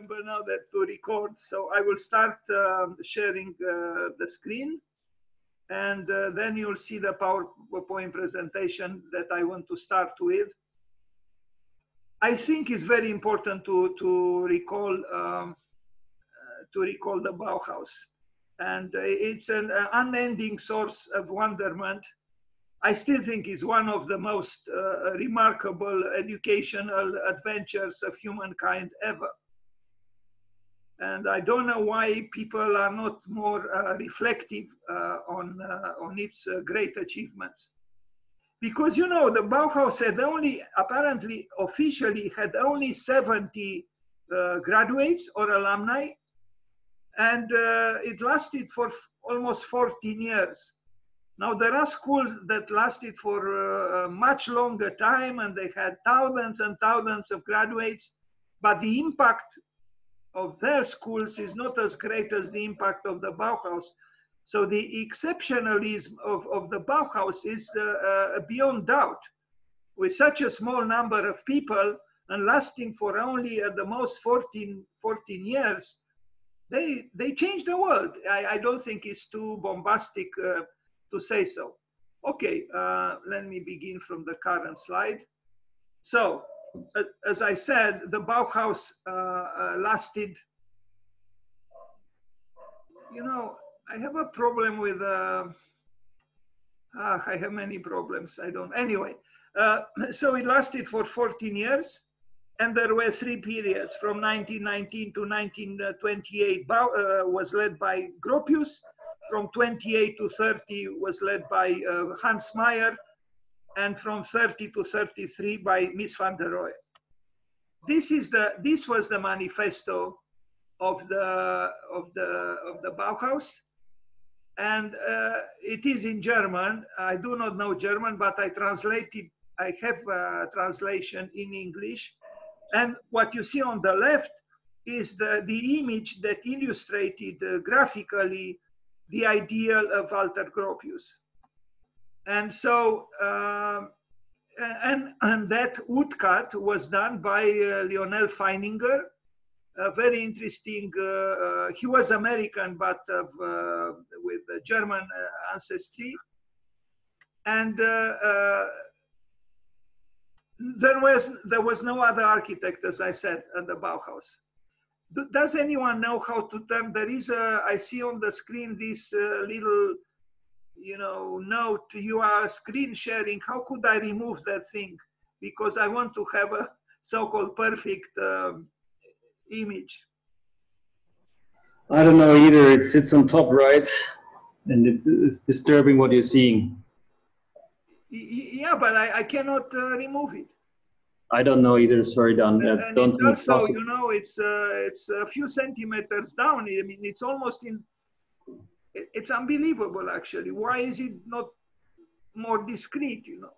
remember now that to record. So I will start um, sharing uh, the screen and uh, then you'll see the PowerPoint presentation that I want to start with. I think it's very important to, to recall um, uh, to recall the Bauhaus. And uh, it's an uh, unending source of wonderment. I still think it's one of the most uh, remarkable educational adventures of humankind ever and I don't know why people are not more uh, reflective uh, on, uh, on its uh, great achievements. Because, you know, the Bauhaus had only, apparently, officially had only 70 uh, graduates or alumni, and it lasted for almost 14 years. Now, there are schools that lasted for a much longer time, and they had thousands and thousands of graduates, but the impact of their schools is not as great as the impact of the Bauhaus. So the exceptionalism of, of the Bauhaus is uh, uh, beyond doubt. With such a small number of people and lasting for only at the most 14, 14 years, they, they changed the world. I, I don't think it's too bombastic uh, to say so. Okay, uh, let me begin from the current slide. So as I said, the Bauhaus uh, uh, lasted. You know, I have a problem with. Uh, ah, I have many problems. I don't. Anyway, uh, so it lasted for 14 years, and there were three periods from 1919 to 1928. Bau, uh, was led by Gropius. From 28 to 30 was led by uh, Hans Meyer and from 30 to 33 by Mies van der Rohe. This is the this was the manifesto of the of the of the Bauhaus, and uh, it is in German. I do not know German, but I translated. I have a translation in English, and what you see on the left is the the image that illustrated uh, graphically the ideal of Walter Gropius. And so, uh, and, and that woodcut was done by uh, Lyonel Feininger, a very interesting, uh, uh he was American, but uh, with German uh, ancestry. And there was, there was no other architect, as I said, at the Bauhaus does anyone know how to turn there is a i see on the screen this uh, little you know, note you are screen sharing. How could I remove that thing? Because I want to have a so-called perfect um, image. I don't know either. It sits on top right, and it's disturbing what you're seeing. Yeah, but I, I cannot uh, remove it. I don't know either. Sorry, Dan. And, and don't also, you know, it's uh, it's a few centimeters down. I mean, it's almost in it's unbelievable actually. Why is it not more discreet, you know?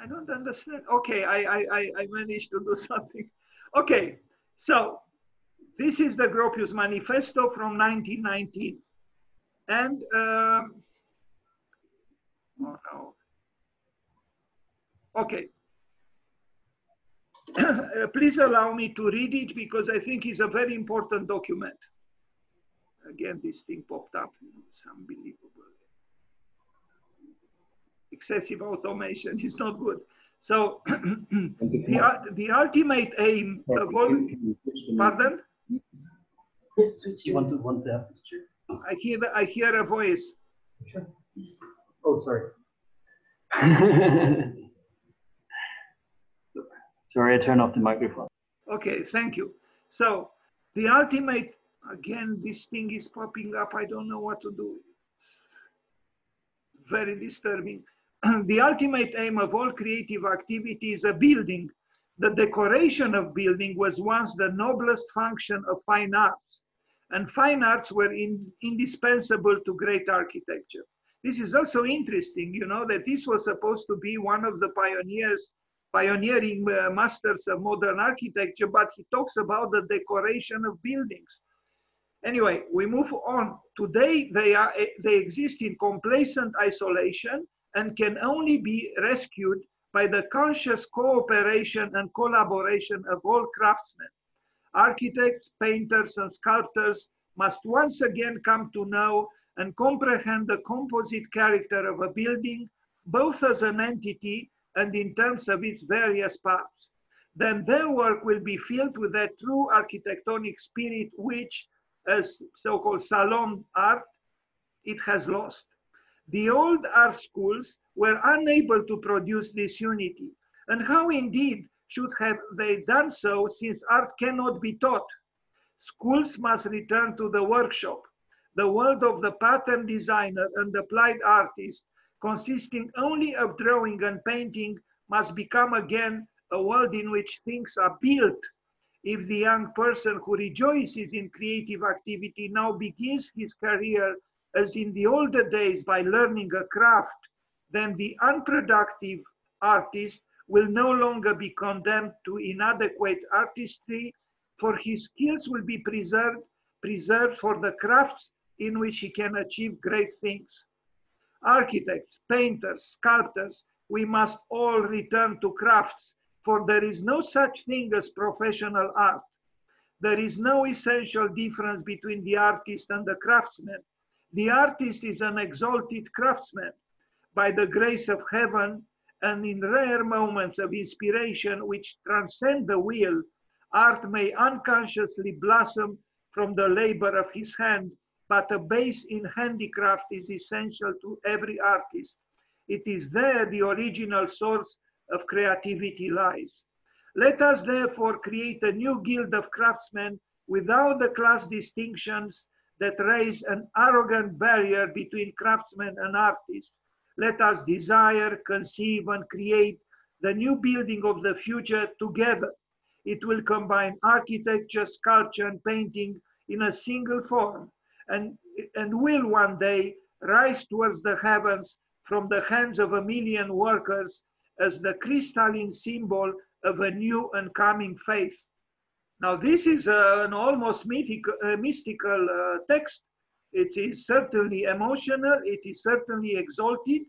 I don't understand. Okay, I, I, I managed to do something. Okay, so this is the Gropius Manifesto from 1919. And, um, oh no. Okay. Please allow me to read it because I think it's a very important document again, this thing popped up. It's unbelievable. Excessive automation is not good. So the, the ultimate aim uh, of all, pardon? Yes, you want to want the picture? I hear the, I hear a voice. Sure. Oh, sorry. sorry, I turned off the microphone. Okay, thank you. So the ultimate again, this thing is popping up. I don't know what to do. It's very disturbing. the ultimate aim of all creative activity is a building. The decoration of building was once the noblest function of fine arts. And fine arts were in, indispensable to great architecture. This is also interesting, you know, that this was supposed to be one of the pioneers, pioneering uh, masters of modern architecture, but he talks about the decoration of buildings Anyway, we move on. Today, they, are, they exist in complacent isolation and can only be rescued by the conscious cooperation and collaboration of all craftsmen. Architects, painters, and sculptors must once again come to know and comprehend the composite character of a building, both as an entity and in terms of its various parts. Then their work will be filled with that true architectonic spirit which, as so-called salon art, it has lost. The old art schools were unable to produce this unity. And how indeed should have they done so since art cannot be taught? Schools must return to the workshop, the world of the pattern designer and applied artist, consisting only of drawing and painting, must become again a world in which things are built. If the young person who rejoices in creative activity now begins his career as in the older days by learning a craft, then the unproductive artist will no longer be condemned to inadequate artistry, for his skills will be preserved, preserved for the crafts in which he can achieve great things. Architects, painters, sculptors, we must all return to crafts, for there is no such thing as professional art. There is no essential difference between the artist and the craftsman. The artist is an exalted craftsman. By the grace of heaven and in rare moments of inspiration which transcend the will, art may unconsciously blossom from the labor of his hand, but a base in handicraft is essential to every artist. It is there the original source of creativity lies. Let us therefore create a new guild of craftsmen without the class distinctions that raise an arrogant barrier between craftsmen and artists. Let us desire, conceive, and create the new building of the future together. It will combine architecture, sculpture, and painting in a single form, and, and will one day rise towards the heavens from the hands of a million workers as the crystalline symbol of a new and coming faith. Now, this is uh, an almost mythical, uh, mystical uh, text. It is certainly emotional, it is certainly exalted,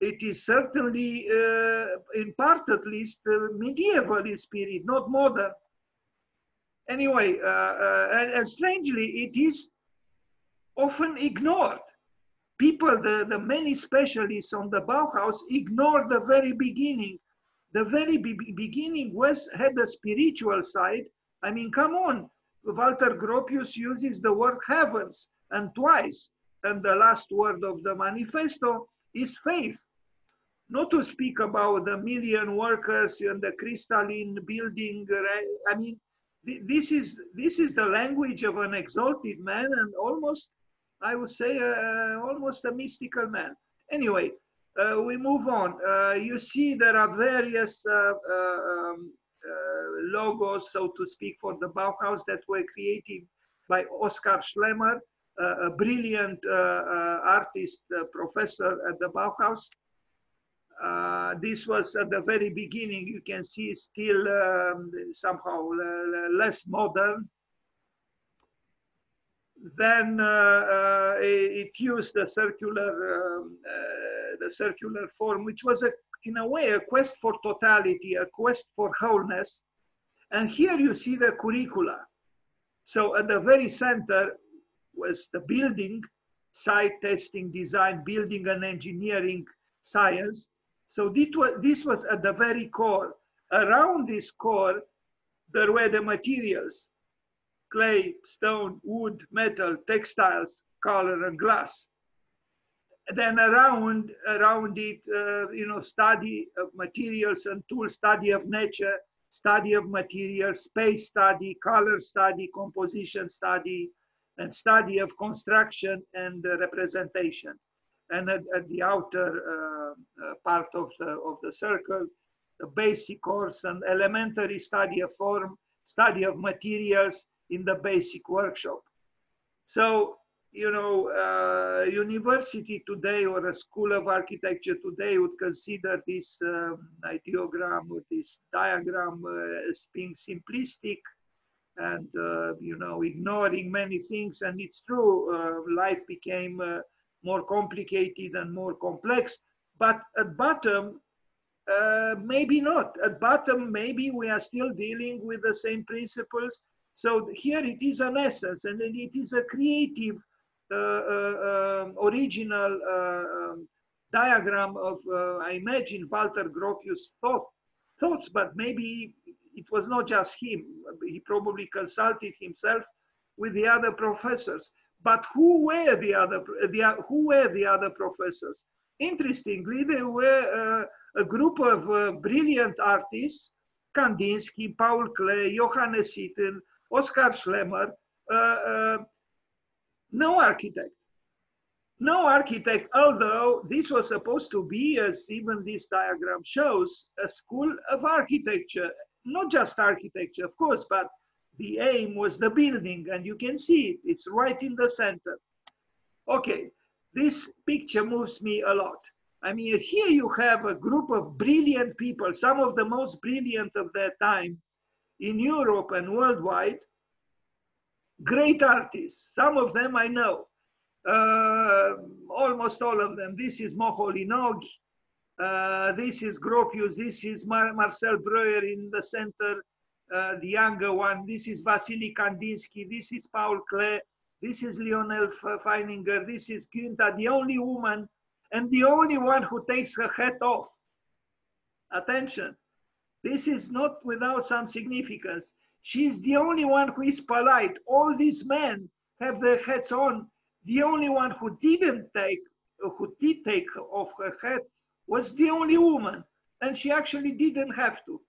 it is certainly, uh, in part at least, uh, medieval in spirit, not modern. Anyway, uh, and, and strangely, it is often ignored. People, the, the many specialists on the Bauhaus ignore the very beginning. The very be beginning was had a spiritual side I mean, come on. Walter Gropius uses the word heavens and twice. And the last word of the manifesto is faith. Not to speak about the million workers and the crystalline building. I mean, this is this is the language of an exalted man and almost, I would say, uh, almost a mystical man. Anyway, uh, we move on. Uh, you see, there are various uh, uh, um, uh, logos, so to speak, for the Bauhaus that were created by Oskar Schlemmer, a brilliant uh, artist professor at the Bauhaus. Uh, this was at the very beginning. You can see still um, somehow uh, less modern. Then uh, it used the circular, um, the circular form, which was a in a way, a quest for totality, a quest for wholeness. And here you see the curricula. So at the very center was the building, site testing, design, building and engineering science. So this was at the very core. Around this core, there were the materials, clay, stone, wood, metal, textiles, color, and glass then around around it, uh, you know, study of materials and tools, study of nature, study of materials, space study, color study, composition study, and study of construction and uh, representation. And at, at the outer uh, uh part of the of the circle, the basic course and elementary study of form, study of materials in the basic workshop. So you know, uh, university today or a school of architecture today would consider this um, ideogram or this diagram uh, as being simplistic and, uh, you know, ignoring many things. And it's true, uh, life became uh, more complicated and more complex. But at bottom, uh, maybe not. At bottom, maybe we are still dealing with the same principles So here it is an essence, and it is a creative, uh, uh, um, original uh, um, diagram of, uh, I imagine, Walter Gropius' thought, thoughts, but maybe it was not just him. He probably consulted himself with the other professors. But who were the other, the, who were the other professors? Interestingly, they were uh, a group of brilliant artists, Kandinsky, Paul Klee, Johannes Itten, Oskar Schlemmer, uh, uh, no architect. No architect, although this was supposed to be, as even this diagram shows, a school of architecture. Not just architecture, of course, but the aim was the building, and you can see it. It's right in the center. Okay, this picture moves me a lot. I mean, here you have a group of brilliant people, some of the most brilliant of their time in Europe and worldwide, great artists. Some of them I know, uh, almost all of them. This is Moholy-Nagy, uh, this is Gropius, this is Mar Marcel Breuer in the center, uh, the younger one. This is Vasily Kandinsky, this is Paul Klee, this is Lyonel Feininger, this is Gunta, the only woman and the only one who takes her hat off. Attention, this is not without some significance. She's the only one who is polite. All these men have their hats on. The only one who didn't take, who did take off her hat was the only woman. And she actually didn't have to.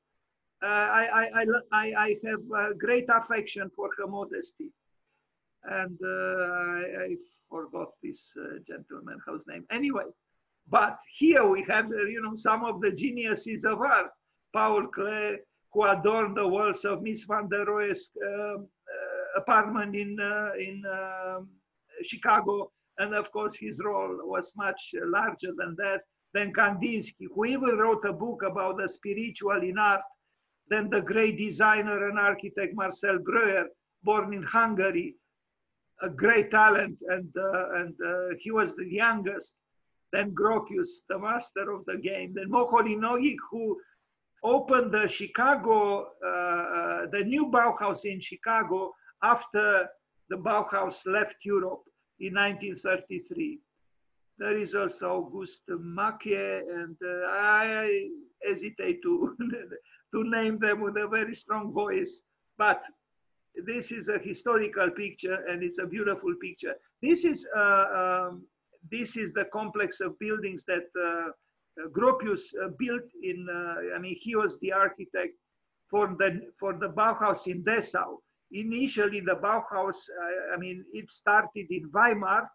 Uh, I, I, I, I, have uh, great affection for her modesty. And uh, I, I, forgot this uh, gentleman, whose name. Anyway, but here we have, uh, you know, some of the geniuses of art. Paul Klee, who adorned the walls of Mies van der Rohe's um, uh, apartment in, uh, in um, Chicago. And of course, his role was much larger than that. Then Kandinsky, who even wrote a book about the spiritual in art. Then the great designer and architect Marcel Breuer, born in Hungary, a great talent, and, uh, and uh, he was the youngest. Then Gropius, the master of the game. Then Moholy-Nagy, who opened the Chicago, uh, uh, the new Bauhaus in Chicago after the Bauhaus left Europe in 1933. There is also Auguste Macke, and uh, I hesitate to, to name them with a very strong voice, but this is a historical picture and it's a beautiful picture. This is, uh, um, this is the complex of buildings that uh, Gropius uh, built in, uh, I mean, he was the architect for the, for the Bauhaus in Dessau. Initially, the Bauhaus, I mean, it started in Weimar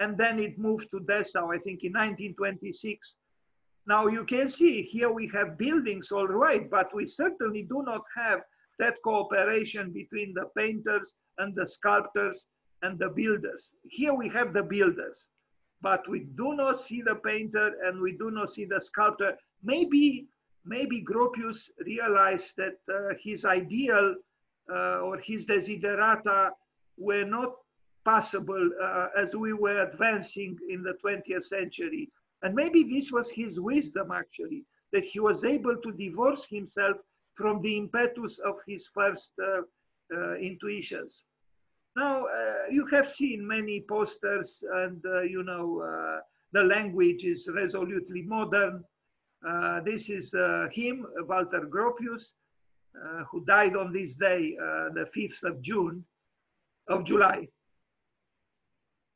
and then it moved to Dessau, I think in 1926. Now you can see here we have buildings all right, but we certainly do not have that cooperation between the painters and the sculptors and the builders. Here we have the builders but we do not see the painter and we do not see the sculptor. Maybe, maybe Gropius realized that uh, his ideal uh, or his desiderata were not possible uh, as we were advancing in the 20th century. And maybe this was his wisdom actually, that he was able to divorce himself from the impetus of his first uh, uh, intuitions. Now, uh, you have seen many posters and, uh, you know, uh, the language is resolutely modern. This is him, Walter Gropius, who died on this day, the 5th of June, of July.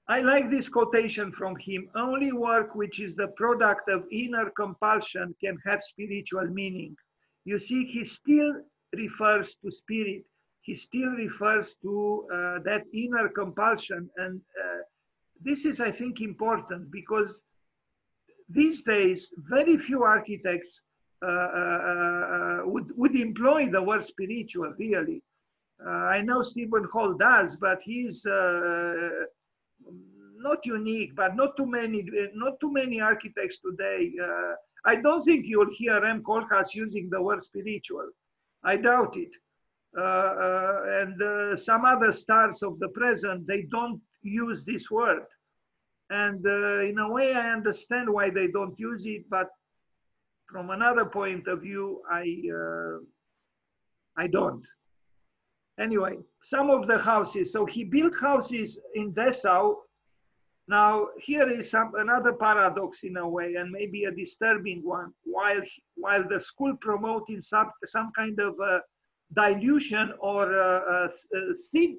I like this quotation from him. Only work which is the product of inner compulsion can have spiritual meaning. You see, he still refers to spirit he still refers to uh, that inner compulsion. And uh, this is, I think, important because these days, very few architects uh, uh, uh would, would employ the word spiritual, really. Uh, I know Steven Holl does, but he's not unique, but not too many, not too many architects today. I don't think you'll hear Rem Koolhaas using the word spiritual. I doubt it. Uh, uh, and uh, some other stars of the present, they don't use this word. And in a way, I understand why they don't use it, but from another point of view, I, I don't. anyway, some of the houses. So he built houses in Dessau. Now here is some another paradox in a way, and maybe a disturbing one. While while the school promoting some some kind of dilution or uh, uh, things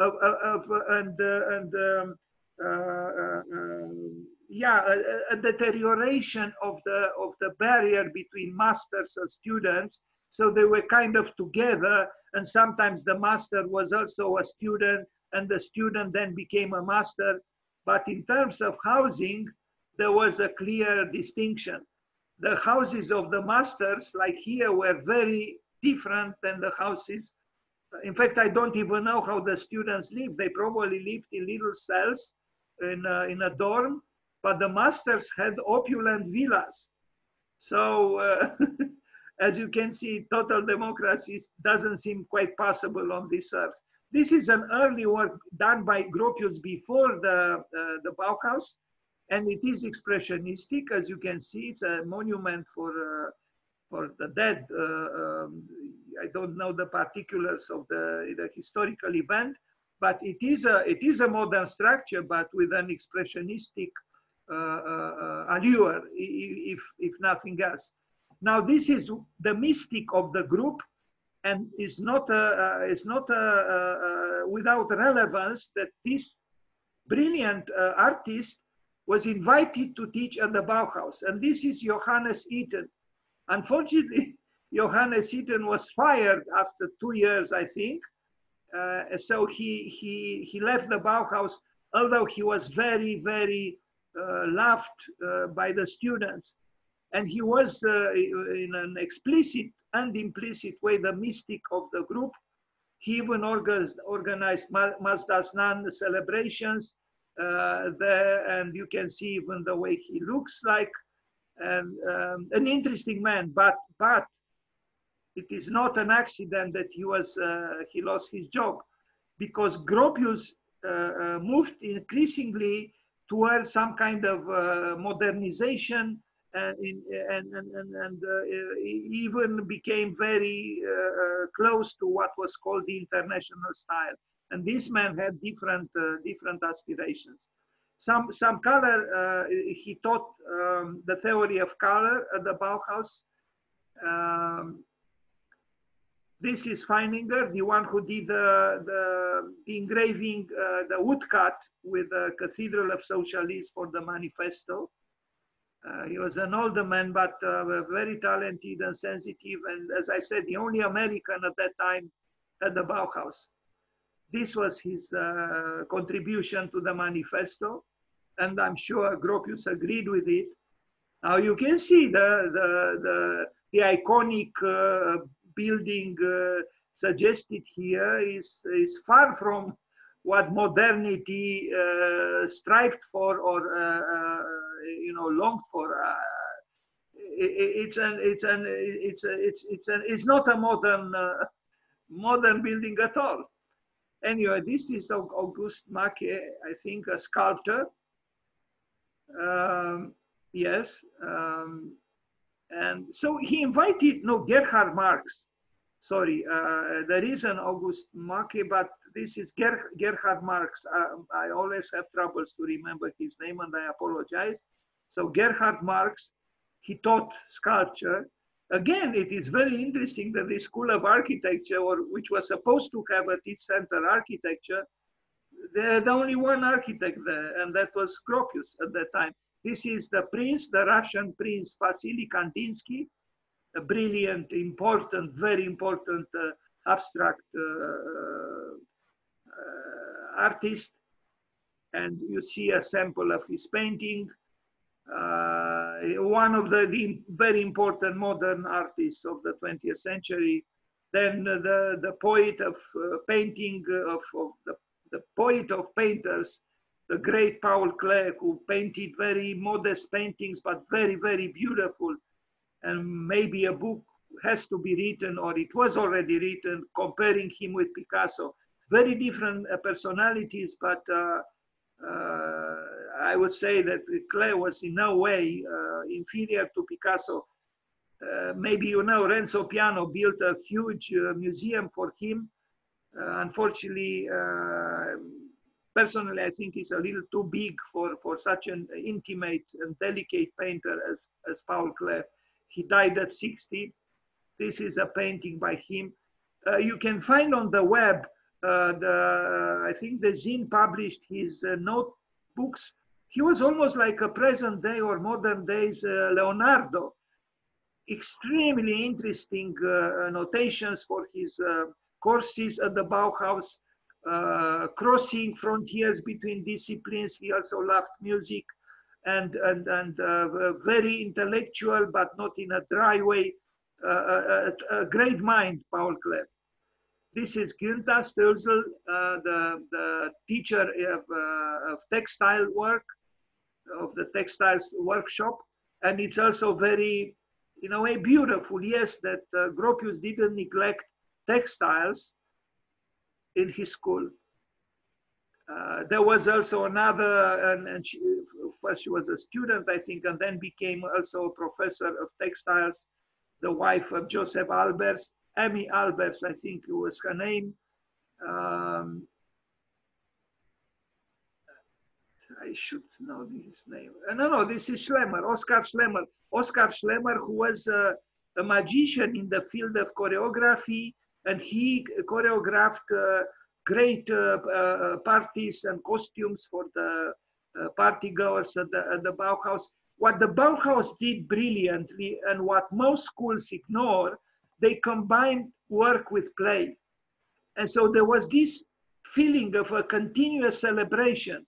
uh, of, of, and uh, and um, uh, um yeah, a, a, deterioration of the of the barrier between masters and students. So they were kind of together, and sometimes the master was also a student, and the student then became a master. But in terms of housing, there was a clear distinction. The houses of the masters, like here, were very different than the houses. In fact, I don't even know how the students live. They probably lived in little cells in a, in a dorm but the masters had opulent villas. So uh, as you can see, total democracy doesn't seem quite possible on this earth. This is an early work done by Gropius before the, uh, the Bauhaus, and it is expressionistic, as you can see. It's a monument for, uh, for the dead. Uh, um, I don't know the particulars of the, the historical event, but it is, a, it is a modern structure, but with an expressionistic uh, uh, uh, allure, if, if nothing else. Now, this is the mystic of the group, and is not uh, is not uh, without relevance that this brilliant artist was invited to teach at the Bauhaus, and this is Johannes Itten. Unfortunately, Johannes Itten was fired after two years, I think. Uh, so he, he, he left the Bauhaus, although he was very, very uh, loved uh, by the students. And he was, uh, in an explicit and implicit way, the mystic of the group. He even organized, organized Mazdaznan celebrations uh, there, and you can see even the way he looks like, and um, an interesting man. But but it is not an accident that he was uh, he lost his job, because Gropius uh, moved increasingly towards some kind of uh, modernization and, and, and, and, and uh, even became very uh, close to what was called the international style. And this man had different, different aspirations some some color. Uh, he taught um, the theory of color at the Bauhaus. Um, this is Feininger, the one who did the, the, the engraving, uh, the woodcut with the Cathedral of Socialists for the manifesto. Uh, he was an older man, but uh, very talented and sensitive. And as I said, the only American at that time at the Bauhaus. This was his uh, contribution to the manifesto. And I'm sure Gropius agreed with it. Now you can see the, the, the, the iconic uh, building uh, suggested here is, is far from what modernity uh, strived for or uh, you know longed for. it's an it's an it's a, it's it's an it's not a modern modern building at all. Anyway, this is August Macke, I think, a sculptor. Um, yes. Um, and so he invited, no, Gerhard Marcks. Sorry, uh, there is an August Macke, but this is Ger Gerhard Marcks. Uh, I always have troubles to remember his name and I apologize. So Gerhard Marcks, he taught sculpture. Again, it is very interesting that the School of Architecture, or which was supposed to have a teach center architecture, there's only one architect there, and that was Gropius at that time. This is the prince, the Russian prince Vasily Kandinsky, a brilliant, important, very important uh, abstract uh, uh, artist. And you see a sample of his painting. One of the, the, very important modern artists of the 20th century. Then the, the poet of painting, of, of the, the poet of painters, the great Paul Klee, who painted very modest paintings, but very, very beautiful. And maybe a book has to be written, or it was already written, comparing him with Picasso. Very different uh, personalities, but uh, uh, I would say that Klee was in no way uh, inferior to Picasso. Uh, maybe you know Renzo Piano built a huge uh, museum for him unfortunately, personally, I think it's a little too big for, for such an intimate and delicate painter as, as Paul Klee. He died at 60. This is a painting by him. Uh, you can find on the web, uh, the, I think the Zine published his uh, notebooks. He was almost like a present day or modern days uh, Leonardo. Extremely interesting uh, notations for his courses at the Bauhaus uh, crossing frontiers between disciplines. He also loved music and, and, and uh, very intellectual, but not in a dry way. Uh, a, a, great mind, Paul Klee. This is Gunta Stölzl, uh, the, the teacher of, uh, of textile work, of the textiles workshop. And it's also very, in a way, beautiful. Yes, that uh, Gropius didn't neglect textiles, in his school. Uh, there was also another, and, and she, first she was a student, I think, and then became also a professor of textiles, the wife of Josef Albers, Emmy Albers, I think it was her name. Um, I should know his name. Uh, no, no, this is Schlemmer, Oskar Schlemmer. Oskar Schlemmer, who was uh, a magician in the field of choreography, and he choreographed uh, great uh, uh, parties and costumes for the party goers at the, at the Bauhaus. What the Bauhaus did brilliantly and what most schools ignore, they combined work with play. And so there was this feeling of a continuous celebration.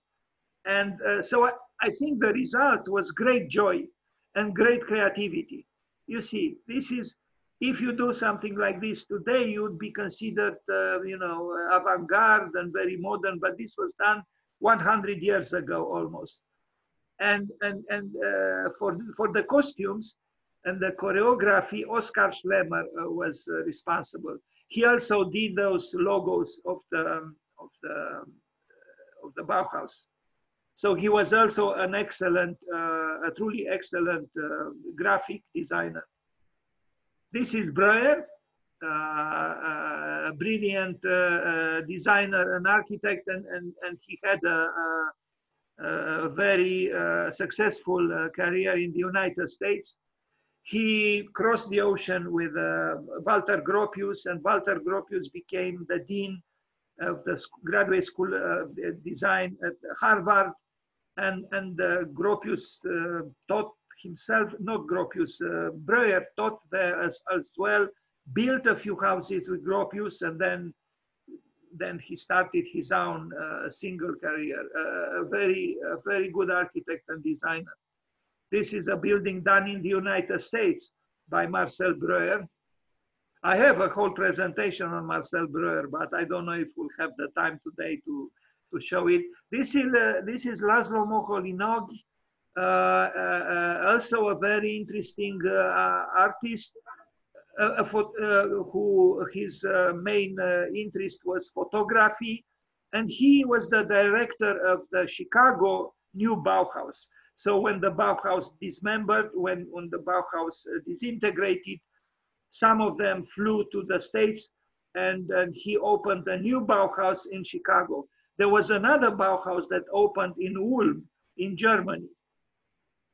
And uh, so I, I, think the result was great joy and great creativity. You see, this is if you do something like this today, you would be considered, uh, you know, avant-garde and very modern. But this was done 100 years ago almost. And and and uh, for for the costumes and the choreography, Oskar Schlemmer uh, was uh, responsible. He also did those logos of the of the uh, of the Bauhaus. So he was also an excellent, a truly excellent graphic designer. This is Breuer, uh, a brilliant uh, designer and architect, and, and, and he had a, a, a very successful career in the United States. He crossed the ocean with Walter Gropius, and Walter Gropius became the dean of the graduate school of design at Harvard, and and uh, Gropius uh, taught himself, not Gropius, uh, Breuer taught there as, as well, built a few houses with Gropius, and then then he started his own uh, single career. Uh, a very, a very good architect and designer. This is a building done in the United States by Marcel Breuer. I have a whole presentation on Marcel Breuer, but I don't know if we'll have the time today to, to show it. This is, uh, this is Laszlo Moholy-Nagy, uh, uh, uh, also a very interesting artist who his main interest was photography. And he was the director of the Chicago New Bauhaus. So when the Bauhaus dismembered, when, when the Bauhaus uh, disintegrated, some of them flew to the States and, and he opened a new Bauhaus in Chicago. There was another Bauhaus that opened in Ulm in Germany.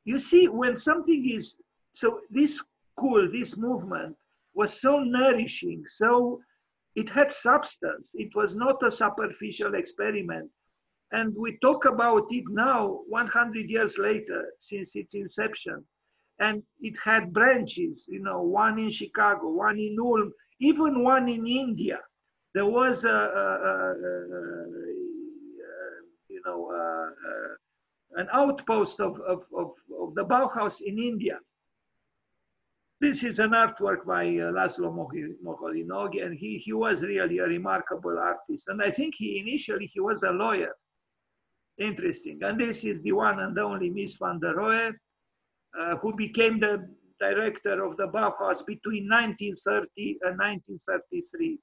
You see, when something is, so this school, this movement was so nourishing, so it had substance. It was not a superficial experiment. And we talk about it now, 100 years later, since its inception. And it had branches, you know, one in Chicago, one in Ulm, even one in India. There was a, a, a, a you know, an outpost of, of, of, of, the Bauhaus in India. This is an artwork by uh, Laszlo Moholy-Nagy, and he, he was really a remarkable artist. And I think he initially he was a lawyer. Interesting. And this is the one and only Mies van der Rohe, uh, who became the director of the Bauhaus between 1930 and 1933.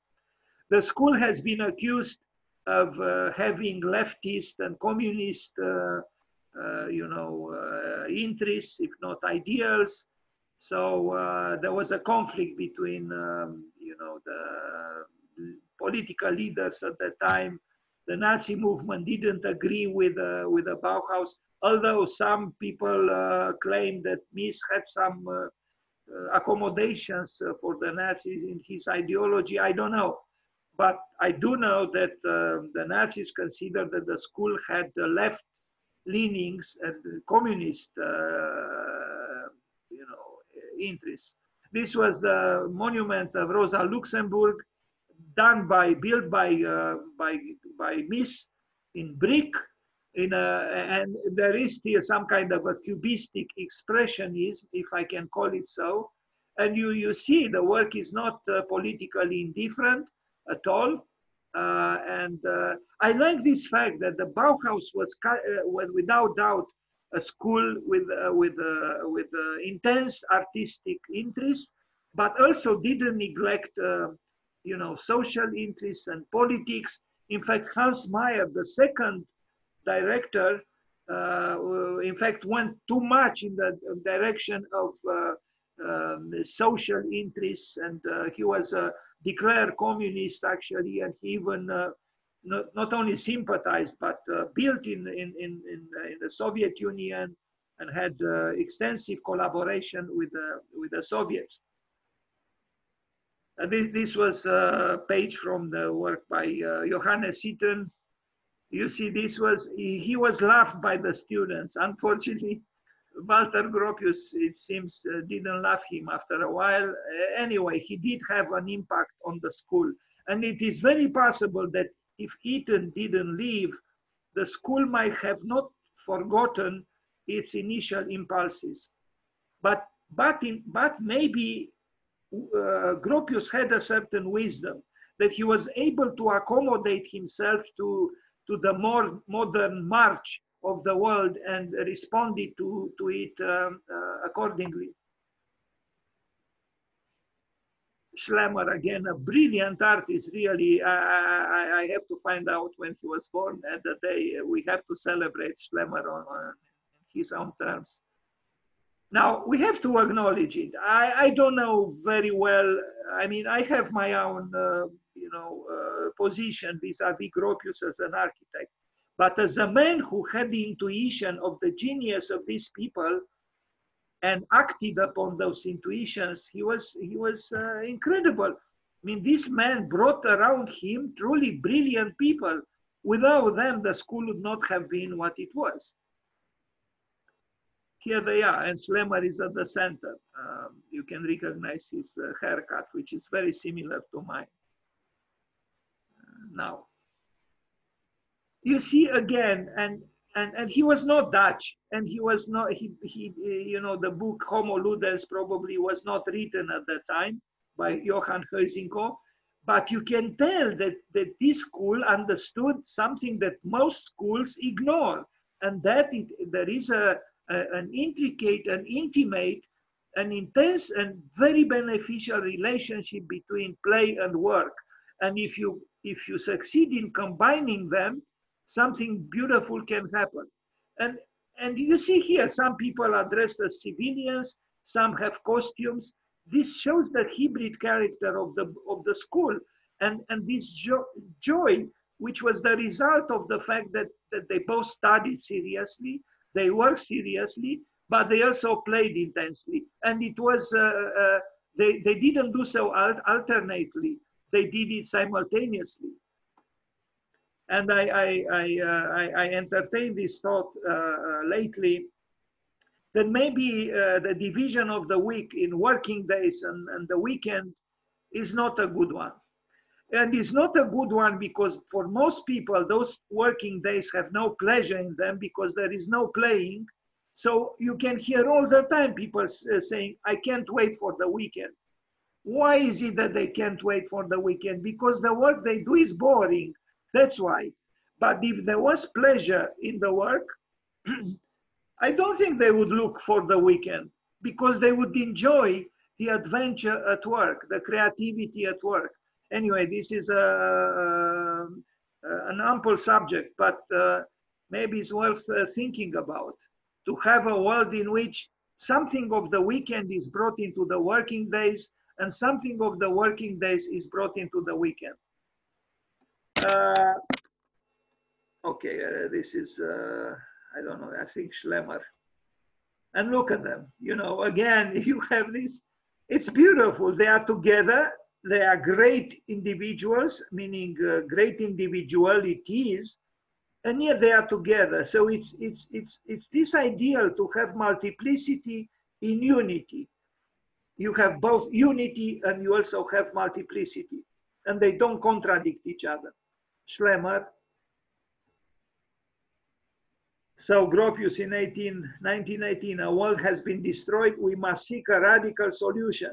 The school has been accused of uh, having leftist and communist uh, uh, you know, uh, interests, if not ideals. So uh, there was a conflict between, um, you know, the political leaders at that time. The Nazi movement didn't agree with, uh, with the Bauhaus, although some people uh, claim that Mies had some uh, uh, accommodations for the Nazis in his ideology. I don't know. But I do know that the Nazis considered that the school had left leanings and communist, you know, interests. This was the monument of Rosa Luxemburg, done by, built by, uh, by, by Mies in brick. In a, and there is still some kind of a cubistic expressionism, if I can call it so. And you, you see the work is not uh, politically indifferent at all. Uh, and uh, I like this fact that the Bauhaus was, uh, was without doubt a school with uh, with uh, with intense artistic interest, but also didn't neglect you know social interests and politics. In fact, Hans Meyer, the second director, in fact, went too much in the direction of um, social interests, and he was a declared communist actually, and he even not, not only sympathized, but uh, built in, in, in, in, uh, in, the Soviet Union and had uh, extensive collaboration with, the with the Soviets. This, this was a page from the work by uh, Johannes Itten. You see, this was, he, he, was loved by the students. Unfortunately, Walter Gropius, it seems, uh, didn't love him after a while. Uh, anyway, he did have an impact on the school. And it is very possible that if Itten didn't leave, the school might have not forgotten its initial impulses. But, but, in, but maybe uh, Gropius had a certain wisdom that he was able to accommodate himself to, to the more modern march of the world and responded to, to it um, uh, accordingly. Schlemmer, again, a brilliant artist, really. I, I, I, have to find out when he was born and the day we have to celebrate Schlemmer on, on his own terms. Now, we have to acknowledge it. I, I don't know very well. I mean, I have my own, uh, you know, uh, position vis-a-vis Gropius as an architect. But as a man who had the intuition of the genius of these people, and acted upon those intuitions, he was, he was uh, incredible. I mean, this man brought around him truly brilliant people. Without them, the school would not have been what it was. Here they are, and Schlemmer is at the center. Um, you can recognize his uh, haircut, which is very similar to mine. Uh, now, you see again, and and and he was not Dutch, and he was not he he you know the book Homo Ludens probably was not written at that time by Johan Huizinga, but you can tell that that this school understood something that most schools ignore, and that it, there is a an intricate and intimate, an intense and very beneficial relationship between play and work, and if you if you succeed in combining them something beautiful can happen. And, and you see here, some people are dressed as civilians, some have costumes. This shows the hybrid character of the, of the school and, and this jo joy, which was the result of the fact that, that they both studied seriously, they worked seriously, but they also played intensely. And it was, uh, uh, they, they didn't do so alternately, they did it simultaneously. And I, I, I, uh, I, I entertained this thought uh, uh, lately that maybe the division of the week in working days and, and the weekend is not a good one and it's not a good one because for most people those working days have no pleasure in them because there is no playing so you can hear all the time people uh, saying i can't wait for the weekend why is it that they can't wait for the weekend because the work they do is boring that's why. But if there was pleasure in the work, I don't think they would look for the weekend because they would enjoy the adventure at work, the creativity at work. Anyway, this is a, an ample subject, but uh, maybe it's worth uh, thinking about to have a world in which something of the weekend is brought into the working days and something of the working days is brought into the weekend. Uh, okay, uh, this is, uh, I don't know, I think Schlemmer. And look at them, you know, again, you have this, it's beautiful. They are together. They are great individuals, meaning uh, great individualities, and yet they are together. So it's, it's, it's, it's this ideal to have multiplicity in unity. You have both unity and you also have multiplicity, and they don't contradict each other. Schlemmer. So Gropius in 18, 1918, a world has been destroyed. We must seek a radical solution.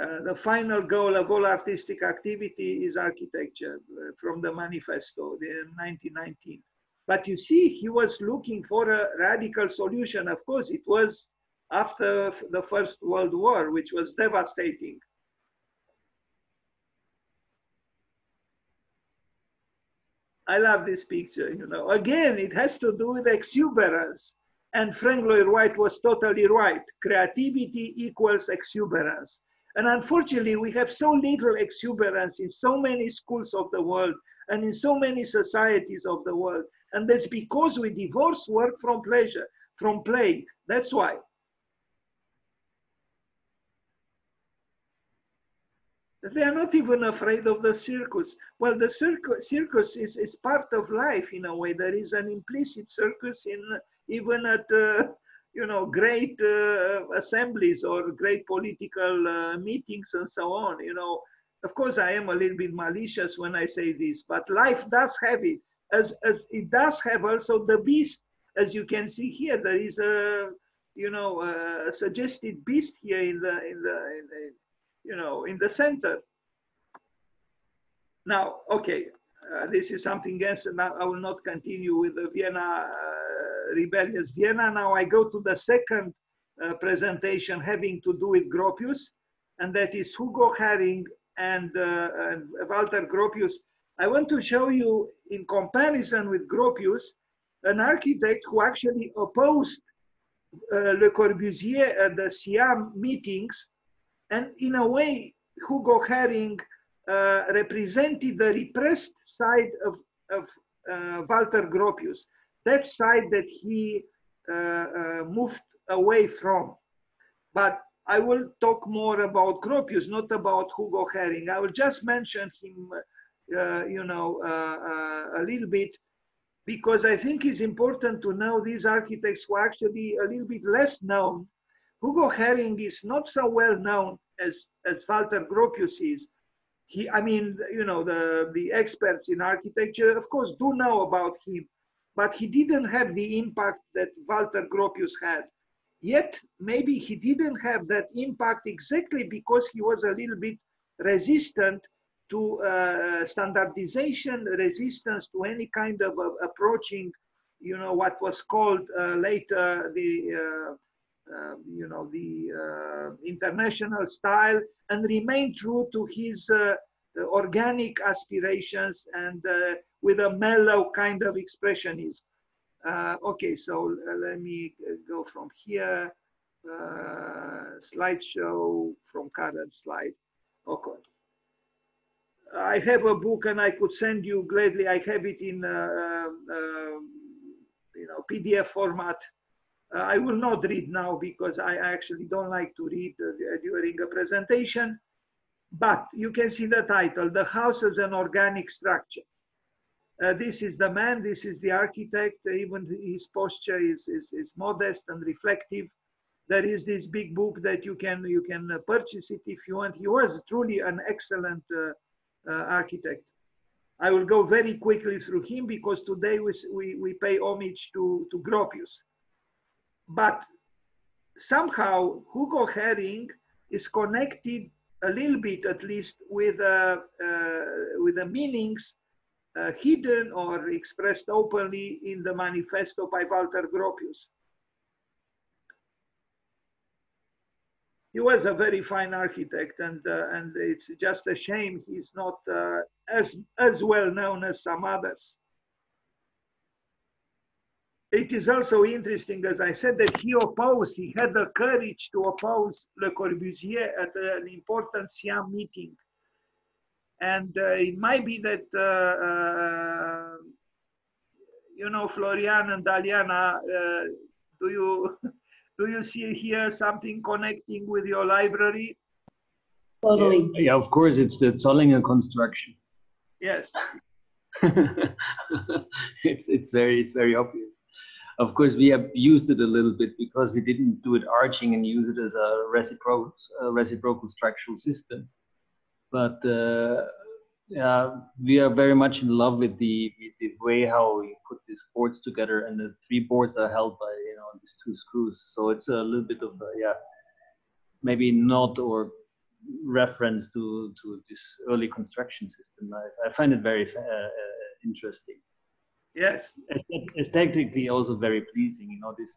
Uh, the final goal of all artistic activity is architecture uh, from the manifesto in 1919. But you see, he was looking for a radical solution. Of course, it was after the First World War, which was devastating. I love this picture, you know. Again, it has to do with exuberance. And Frank Lloyd Wright was totally right. Creativity equals exuberance. And unfortunately, we have so little exuberance in so many schools of the world and in so many societies of the world. And that's because we divorce work from pleasure, from play. That's why. They are not even afraid of the circus. Well, the circus, circus is, is part of life in a way. There is an implicit circus in even at uh, you know great uh, assemblies or great political uh, meetings and so on. You know, of course, I am a little bit malicious when I say this, but life does have it, as as it does have also the beast. As you can see here, there is a you know a suggested beast here in the in the, in the you know, in the center. Now, okay, uh, this is something else, and I will not continue with the Vienna uh, rebellious Vienna. Now I go to the second uh, presentation having to do with Gropius, and that is Hugo Häring and, uh, and Walter Gropius. I want to show you, in comparison with Gropius, an architect who actually opposed uh, Le Corbusier at the CIAM meetings and in a way, Hugo Häring uh, represented the repressed side of, of uh, Walter Gropius, that side that he uh, uh, moved away from. But I will talk more about Gropius, not about Hugo Häring. I will just mention him, uh, you know, a little bit because I think it's important to know these architects who are actually a little bit less known Hugo Häring is not so well known as, as Walter Gropius is. He, I mean, you know, the, the experts in architecture, of course, do know about him, but he didn't have the impact that Walter Gropius had. Yet, maybe he didn't have that impact exactly because he was a little bit resistant to uh, standardization, resistance to any kind of uh, approaching, you know, what was called uh, later the uh, um, you know, the uh, international style and remain true to his uh, organic aspirations and with a mellow kind of expressionism. okay, so let me go from here. slideshow from current slide. Okay. I have a book and I could send you gladly. I have it in uh, uh, you know PDF format uh, I will not read now because I actually don't like to read uh, during a presentation, but you can see the title, The House as an Organic Structure. Uh, this is the man, this is the architect, even his posture is, is, is, modest and reflective. There is this big book that you can, you can purchase it if you want. He was truly an excellent uh, uh, architect. I will go very quickly through him because today we, we, we pay homage to, to Gropius. But somehow Hugo Häring is connected a little bit, at least, with uh, uh, with the meanings uh, hidden or expressed openly in the manifesto by Walter Gropius. He was a very fine architect, and uh, and it's just a shame he's not uh, as as well known as some others. It is also interesting, as I said, that he opposed, he had the courage to oppose Le Corbusier at an important CIAM meeting. And uh, it might be that, uh, uh, you know, Florian and Daliana, uh, do you do you see here something connecting with your library? Totally. Yeah, of course, it's the Zollinger construction. Yes. it's it's very it's very obvious. Of course, we have used it a little bit because we didn't do it arching and use it as a reciprocal a reciprocal structural system. But uh, yeah, we are very much in love with the with the way how we put these boards together, and the three boards are held by you know these two screws. So it's a little bit of a, yeah, maybe not or reference to to this early construction system. I, I find it very uh, uh, interesting. Yes. Aesthetically, also very pleasing. You know this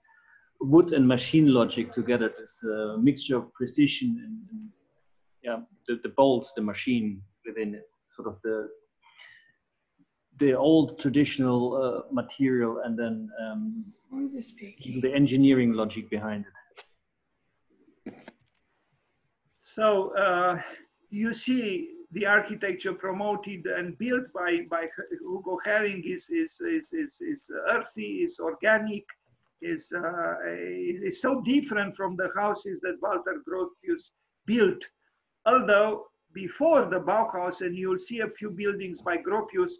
wood and machine logic together. This uh, mixture of precision and, and yeah, the, the bolts, the machine within it, sort of the the old traditional uh, material, and then um, the engineering logic behind it. So uh, you see the architecture promoted and built by, by Hugo Häring is, is, is, is, is earthy, is organic, is, uh, is so different from the houses that Walter Gropius built. Although before the Bauhaus, and you'll see a few buildings by Gropius,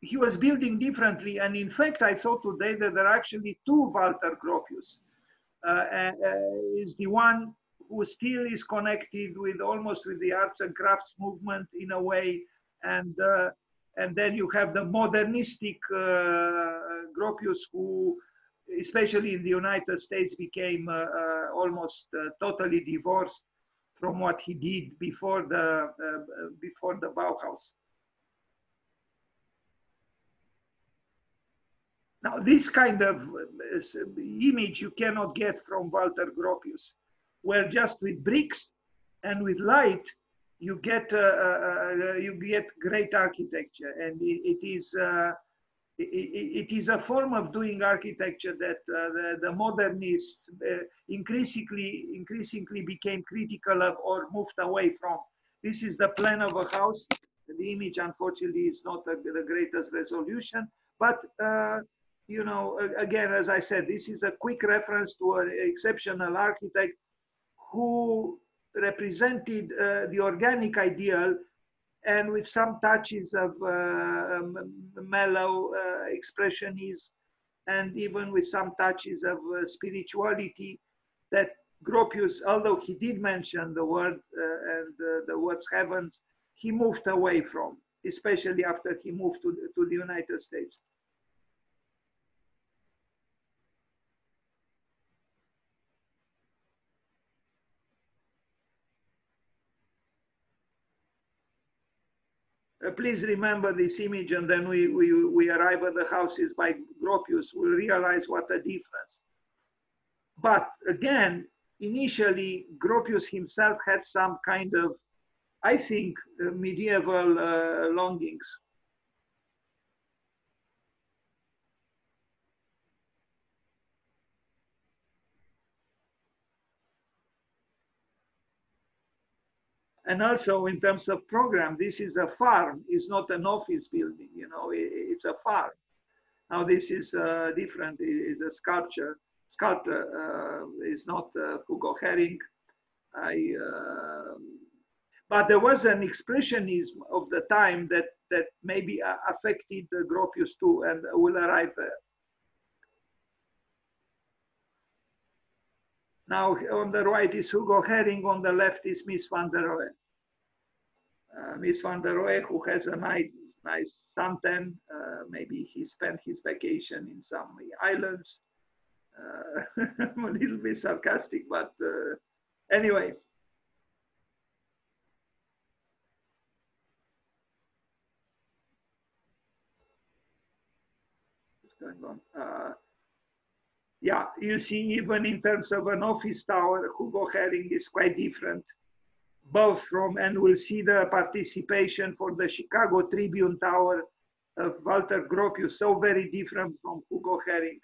he was building differently. And in fact, I saw today that there are actually two Walter Gropius. Uh, uh, is the one who still is connected with almost with the arts and crafts movement in a way, and uh, and then you have the modernistic uh, Gropius who, especially in the United States, became uh, uh almost totally divorced from what he did before the uh, before the Bauhaus. Now, this kind of image you cannot get from Walter Gropius. Well, just with bricks and with light, you get uh, uh, uh you get great architecture, and it, it is uh, it, is a form of doing architecture that uh, the, the, modernists uh, increasingly increasingly became critical of or moved away from. This is the plan of a house. The image, unfortunately, is not a, the greatest resolution, but you know, again, as I said, this is a quick reference to an exceptional architect who represented uh, the organic ideal and with some touches of uh, mellow uh, expressionism and even with some touches of uh, spirituality that Gropius, although he did mention the word and the words heavens, he moved away from, especially after he moved to, to the United States. Please remember this image and then we, we, we arrive at the houses by Gropius, we'll realize what a difference. But again, initially, Gropius himself had some kind of, I think, uh, medieval uh, longings. And also in terms of program, this is a farm, it's not an office building, you know, it, it's a farm. Now this is uh, different, it's a sculpture. Sculptor uh, is not uh, Hugo Häring. I, uh, but there was an expressionism of the time that, that maybe uh, affected Gropius too, and will arrive Now on the right is Hugo Häring, on the left is Mies van der Rohe. Uh, Mies van der Rohe, who has a nice, nice suntan, uh, maybe he spent his vacation in some islands. Uh, I'm a little bit sarcastic, but uh, anyway. What's going on? Yeah, you see, even in terms of an office tower, Hugo Häring is quite different, both from, and we'll see the participation for the Chicago Tribune Tower of Walter Gropius, so very different from Hugo Häring.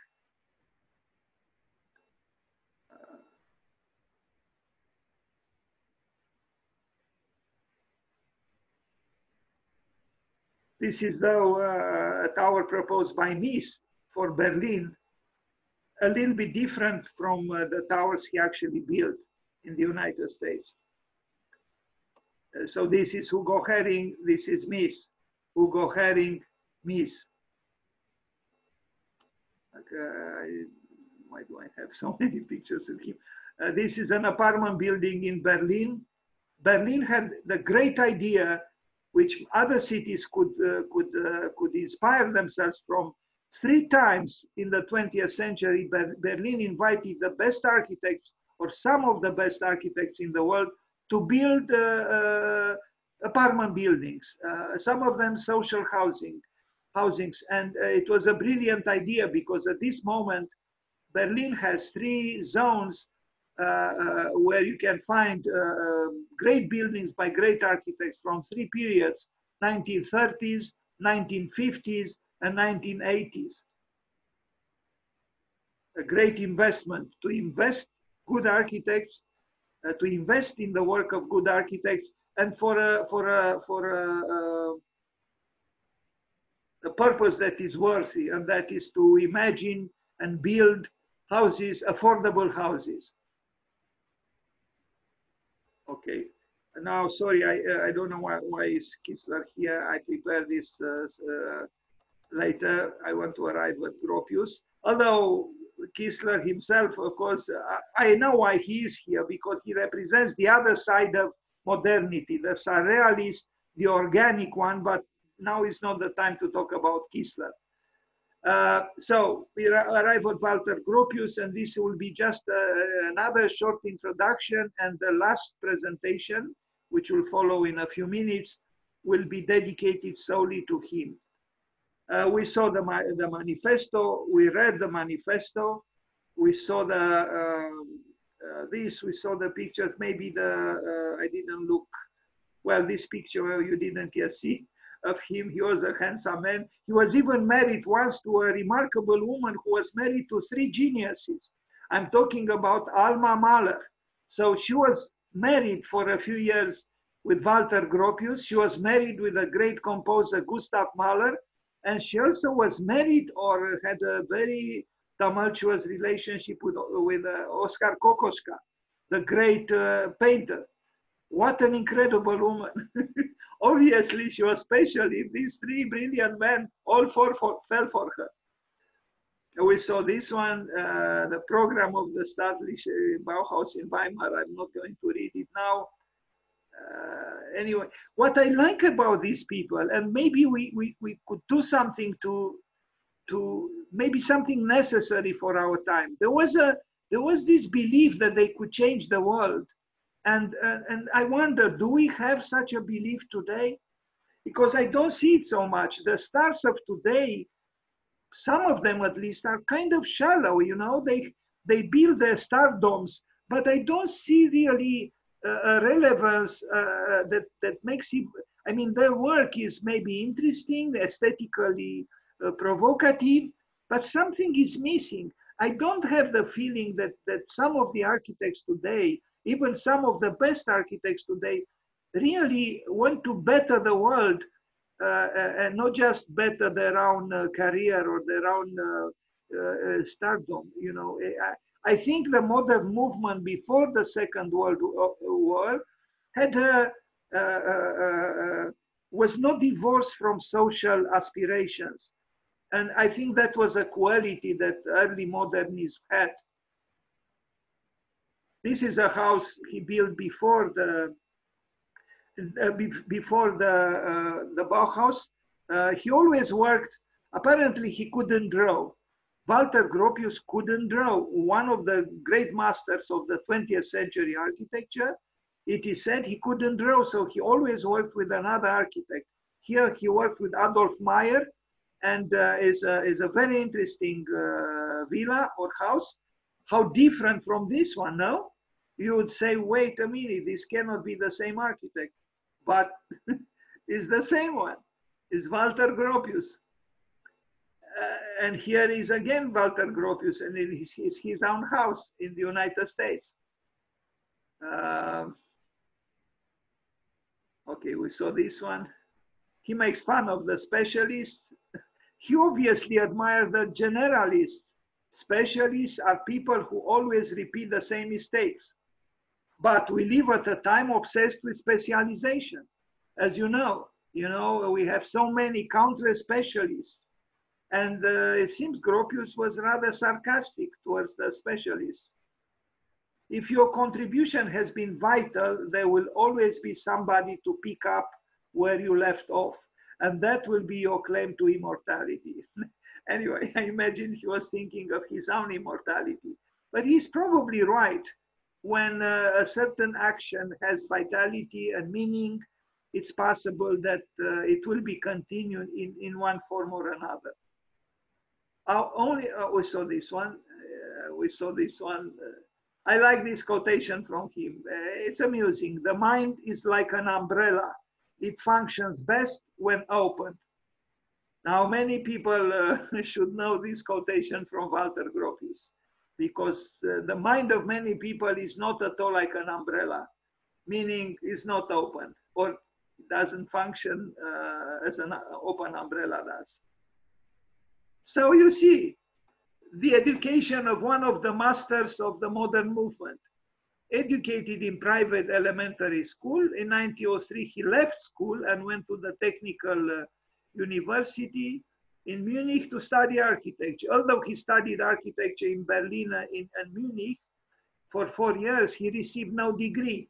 This is though uh, a tower proposed by Mies for Berlin, a little bit different from uh, the towers he actually built in the United States. Uh, so this is Hugo Häring, this is Mies. Hugo Häring, Mies. Okay, why do I have so many pictures of him? Uh, this is an apartment building in Berlin. Berlin had the great idea, which other cities could uh, could uh, could inspire themselves from. Three times in the 20th century, Ber Berlin invited the best architects or some of the best architects in the world to build uh, uh, apartment buildings, uh, some of them social housing, housings. And it was a brilliant idea because at this moment, Berlin has three zones uh, uh, where you can find uh, great buildings by great architects from three periods 1930s, 1950s, and 1980s. A great investment to invest good architects, uh, to invest in the work of good architects, and for a, for a, for a, a purpose that is worthy, and that is to imagine and build houses, affordable houses. Okay. Now, sorry, I I don't know why why is Kiesler here. I prepared this uh, uh, later. I want to arrive at Gropius. Although Kiesler himself, of course, I, know why he is here because he represents the other side of modernity, the surrealist, the organic one. But now is not the time to talk about Kiesler. Uh, so we arrive at Walter Gropius, and this will be just uh, another short introduction, and the last presentation, which will follow in a few minutes, will be dedicated solely to him. Uh, we saw the, the manifesto, we read the manifesto, we saw the um, uh, this, we saw the pictures, maybe the, uh, I didn't look, well, this picture you didn't yet see of him. He was a handsome man. He was even married once to a remarkable woman who was married to three geniuses. I'm talking about Alma Mahler. So she was married for a few years with Walter Gropius. She was married with a great composer, Gustav Mahler. And she also was married or had a very tumultuous relationship with, with uh, Oskar Kokoschka, the great uh, painter. What an incredible woman. Obviously, she was special if these three brilliant men all four for, fell for her. We saw this one, uh, the program of the Staatliche Bauhaus in Weimar. I'm not going to read it now. Uh, anyway, what I like about these people, and maybe we, we, we could do something to, to maybe something necessary for our time. There was a there was this belief that they could change the world and, uh, and I wonder, do we have such a belief today? Because I don't see it so much. The stars of today, some of them at least, are kind of shallow, you know, they, they build their star domes, but I don't see really uh, relevance uh, that, that makes it, I mean, their work is maybe interesting, aesthetically uh, provocative, but something is missing. I don't have the feeling that, that some of the architects today even some of the best architects today really want to better the world uh, uh, and not just better their own uh, career or their own uh, uh, uh, stardom. You know, I, think the modern movement before the Second World War had was not divorced from social aspirations, and I think that was a quality that early modernism had. This is a house he built before the uh, before the uh, the Bauhaus. Uh, he always worked. Apparently, he couldn't draw. Walter Gropius couldn't draw. One of the great masters of the 20th century architecture. It is said he couldn't draw, so he always worked with another architect. Here, he worked with Adolf Meyer, and uh, is a, is a very interesting uh, villa or house. How different from this one, no? you would say, wait a minute, this cannot be the same architect. But it's the same one. It's Walter Gropius. Uh, and here is again Walter Gropius, and it is his, his own house in the United States. Um, okay, we saw this one. he makes fun of the specialists. He obviously admires the generalists. Specialists are people who always repeat the same mistakes. But we live at a time obsessed with specialization. As you know, you know, we have so many countless specialists. And uh, it seems Gropius was rather sarcastic towards the specialists. If your contribution has been vital, there will always be somebody to pick up where you left off. And that will be your claim to immortality. anyway, I imagine he was thinking of his own immortality. But he's probably right. When uh, a certain action has vitality and meaning, it's possible that uh, it will be continued in, in one form or another. Our only, uh, we saw this one, uh, we saw this one. Uh, I like this quotation from him. Uh, it's amusing. The mind is like an umbrella it functions best when open. Now, many people uh, should know this quotation from Walter Gropius because the mind of many people is not at all like an umbrella, meaning it's not open or doesn't function uh, as an open umbrella does. So you see, the education of one of the masters of the modern movement educated in private elementary school. In 1903, he left school and went to the technical uh, university in Munich to study architecture. Although he studied architecture in Berlin in, and Munich for four years, he received no degree.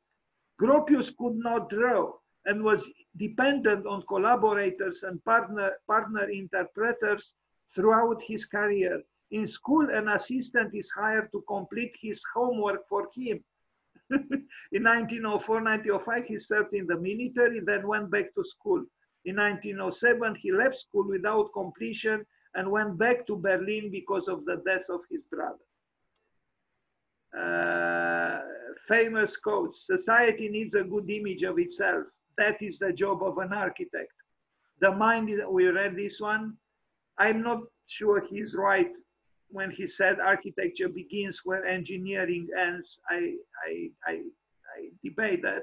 Gropius could not draw and was dependent on collaborators and partner, partner interpreters throughout his career. In school, an assistant is hired to complete his homework for him in 1904, 1905, he served in the military, then went back to school. In 1907, he left school without completion and went back to Berlin because of the death of his brother. Uh, famous quote Society needs a good image of itself. That is the job of an architect. The mind, is, we read this one. I'm not sure he's right when he said architecture begins where engineering ends, I, I, I, I debate that.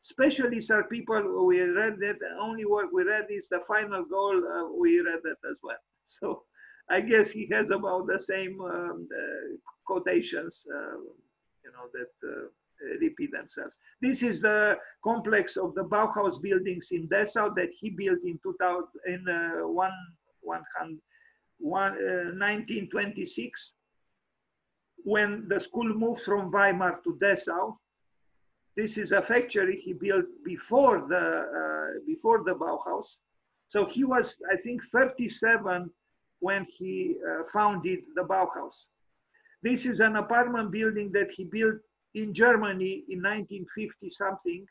Specialists are people, we read that, only work we read is the final goal, uh, we read that as well. So I guess he has about the same um, uh, quotations, uh, you know, that uh, repeat themselves. This is the complex of the Bauhaus buildings in Dessau that he built in 2000, in uh, 100, one, uh, 1926 when the school moved from Weimar to Dessau. This is a factory he built before the uh, before the Bauhaus. So he was, I think, 37 when he uh, founded the Bauhaus. This is an apartment building that he built in Germany in 1950 something,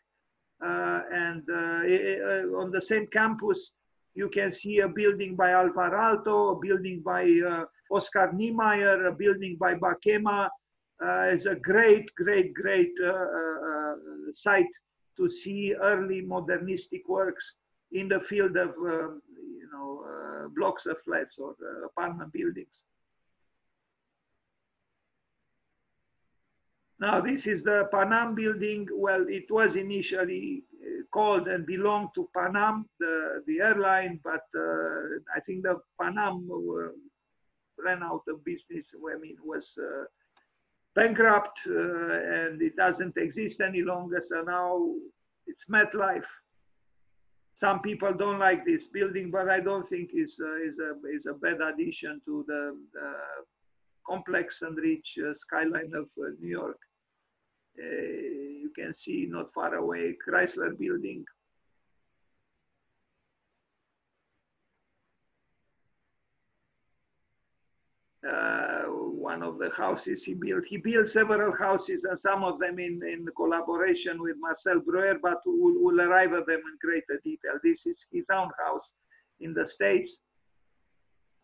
uh, and uh, on the same campus you can see a building by Alvar a building by uh, Oscar Niemeyer, a building by Bakema. Uh, is a great, great, great uh, uh, site to see early modernistic works in the field of, um, you know, uh, blocks of flats or uh, apartment buildings. Now, this is the Pan Am building. Well, it was initially called and belonged to Pan Am, the, the airline, but uh, I think the Pan Am ran out of business. I mean, was uh, bankrupt uh, and it doesn't exist any longer. So now it's MetLife. Some people don't like this building, but I don't think is is a is a bad addition to the complex and rich skyline of New York. You can see not far away Chrysler building. Uh, one of the houses he built. He built several houses and some of them in, in collaboration with Marcel Breuer, but we'll, we'll arrive at them in greater detail. This is his own house in the States.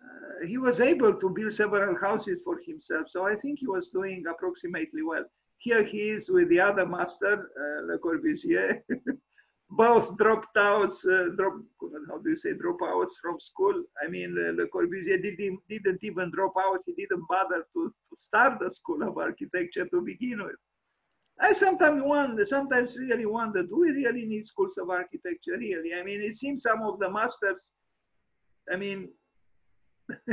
Uh, he was able to build several houses for himself. So I think he was doing approximately well. Here he is with the other master, uh, Le Corbusier. Both dropped out, uh, drop, how do you say, dropouts from school. I mean, Le Corbusier didn't, didn't even drop out. He didn't bother to, to start the School of Architecture to begin with. I sometimes wonder, sometimes really wonder, do we really need schools of architecture? Really? I mean, it seems some of the masters, I mean,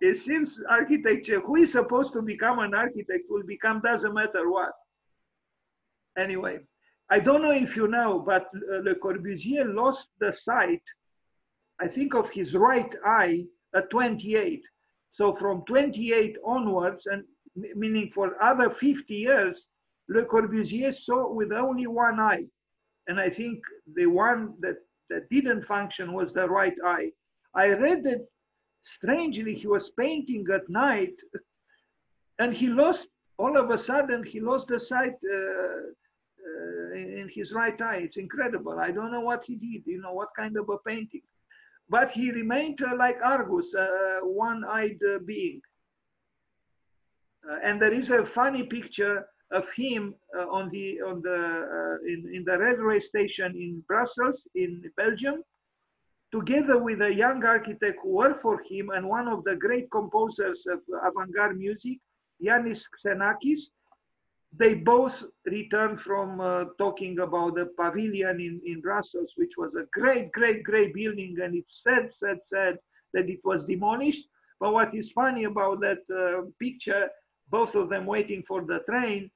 it seems architecture, who is supposed to become an architect will become doesn't matter what. Anyway, I don't know if you know, but Le Corbusier lost the sight, I think of his right eye at 28. So from 28 onwards, and meaning for other 50 years, Le Corbusier saw with only one eye. And I think the one that, that didn't function was the right eye. I read that strangely he was painting at night and he lost, all of a sudden, he lost the sight uh, uh, in his right eye. It's incredible. I don't know what he did, you know, what kind of a painting. But he remained uh, like Argus, a one-eyed uh, being. Uh, and there is a funny picture of him uh, on the on the uh, in, in the railway station in Brussels in Belgium together with a young architect who worked for him and one of the great composers of avant-garde music Iannis Xenakis they both returned from uh, talking about the pavilion in, in Brussels, which was a great, great, great building. And it's said, said, said that it was demolished. But what is funny about that uh, picture, both of them waiting for the train,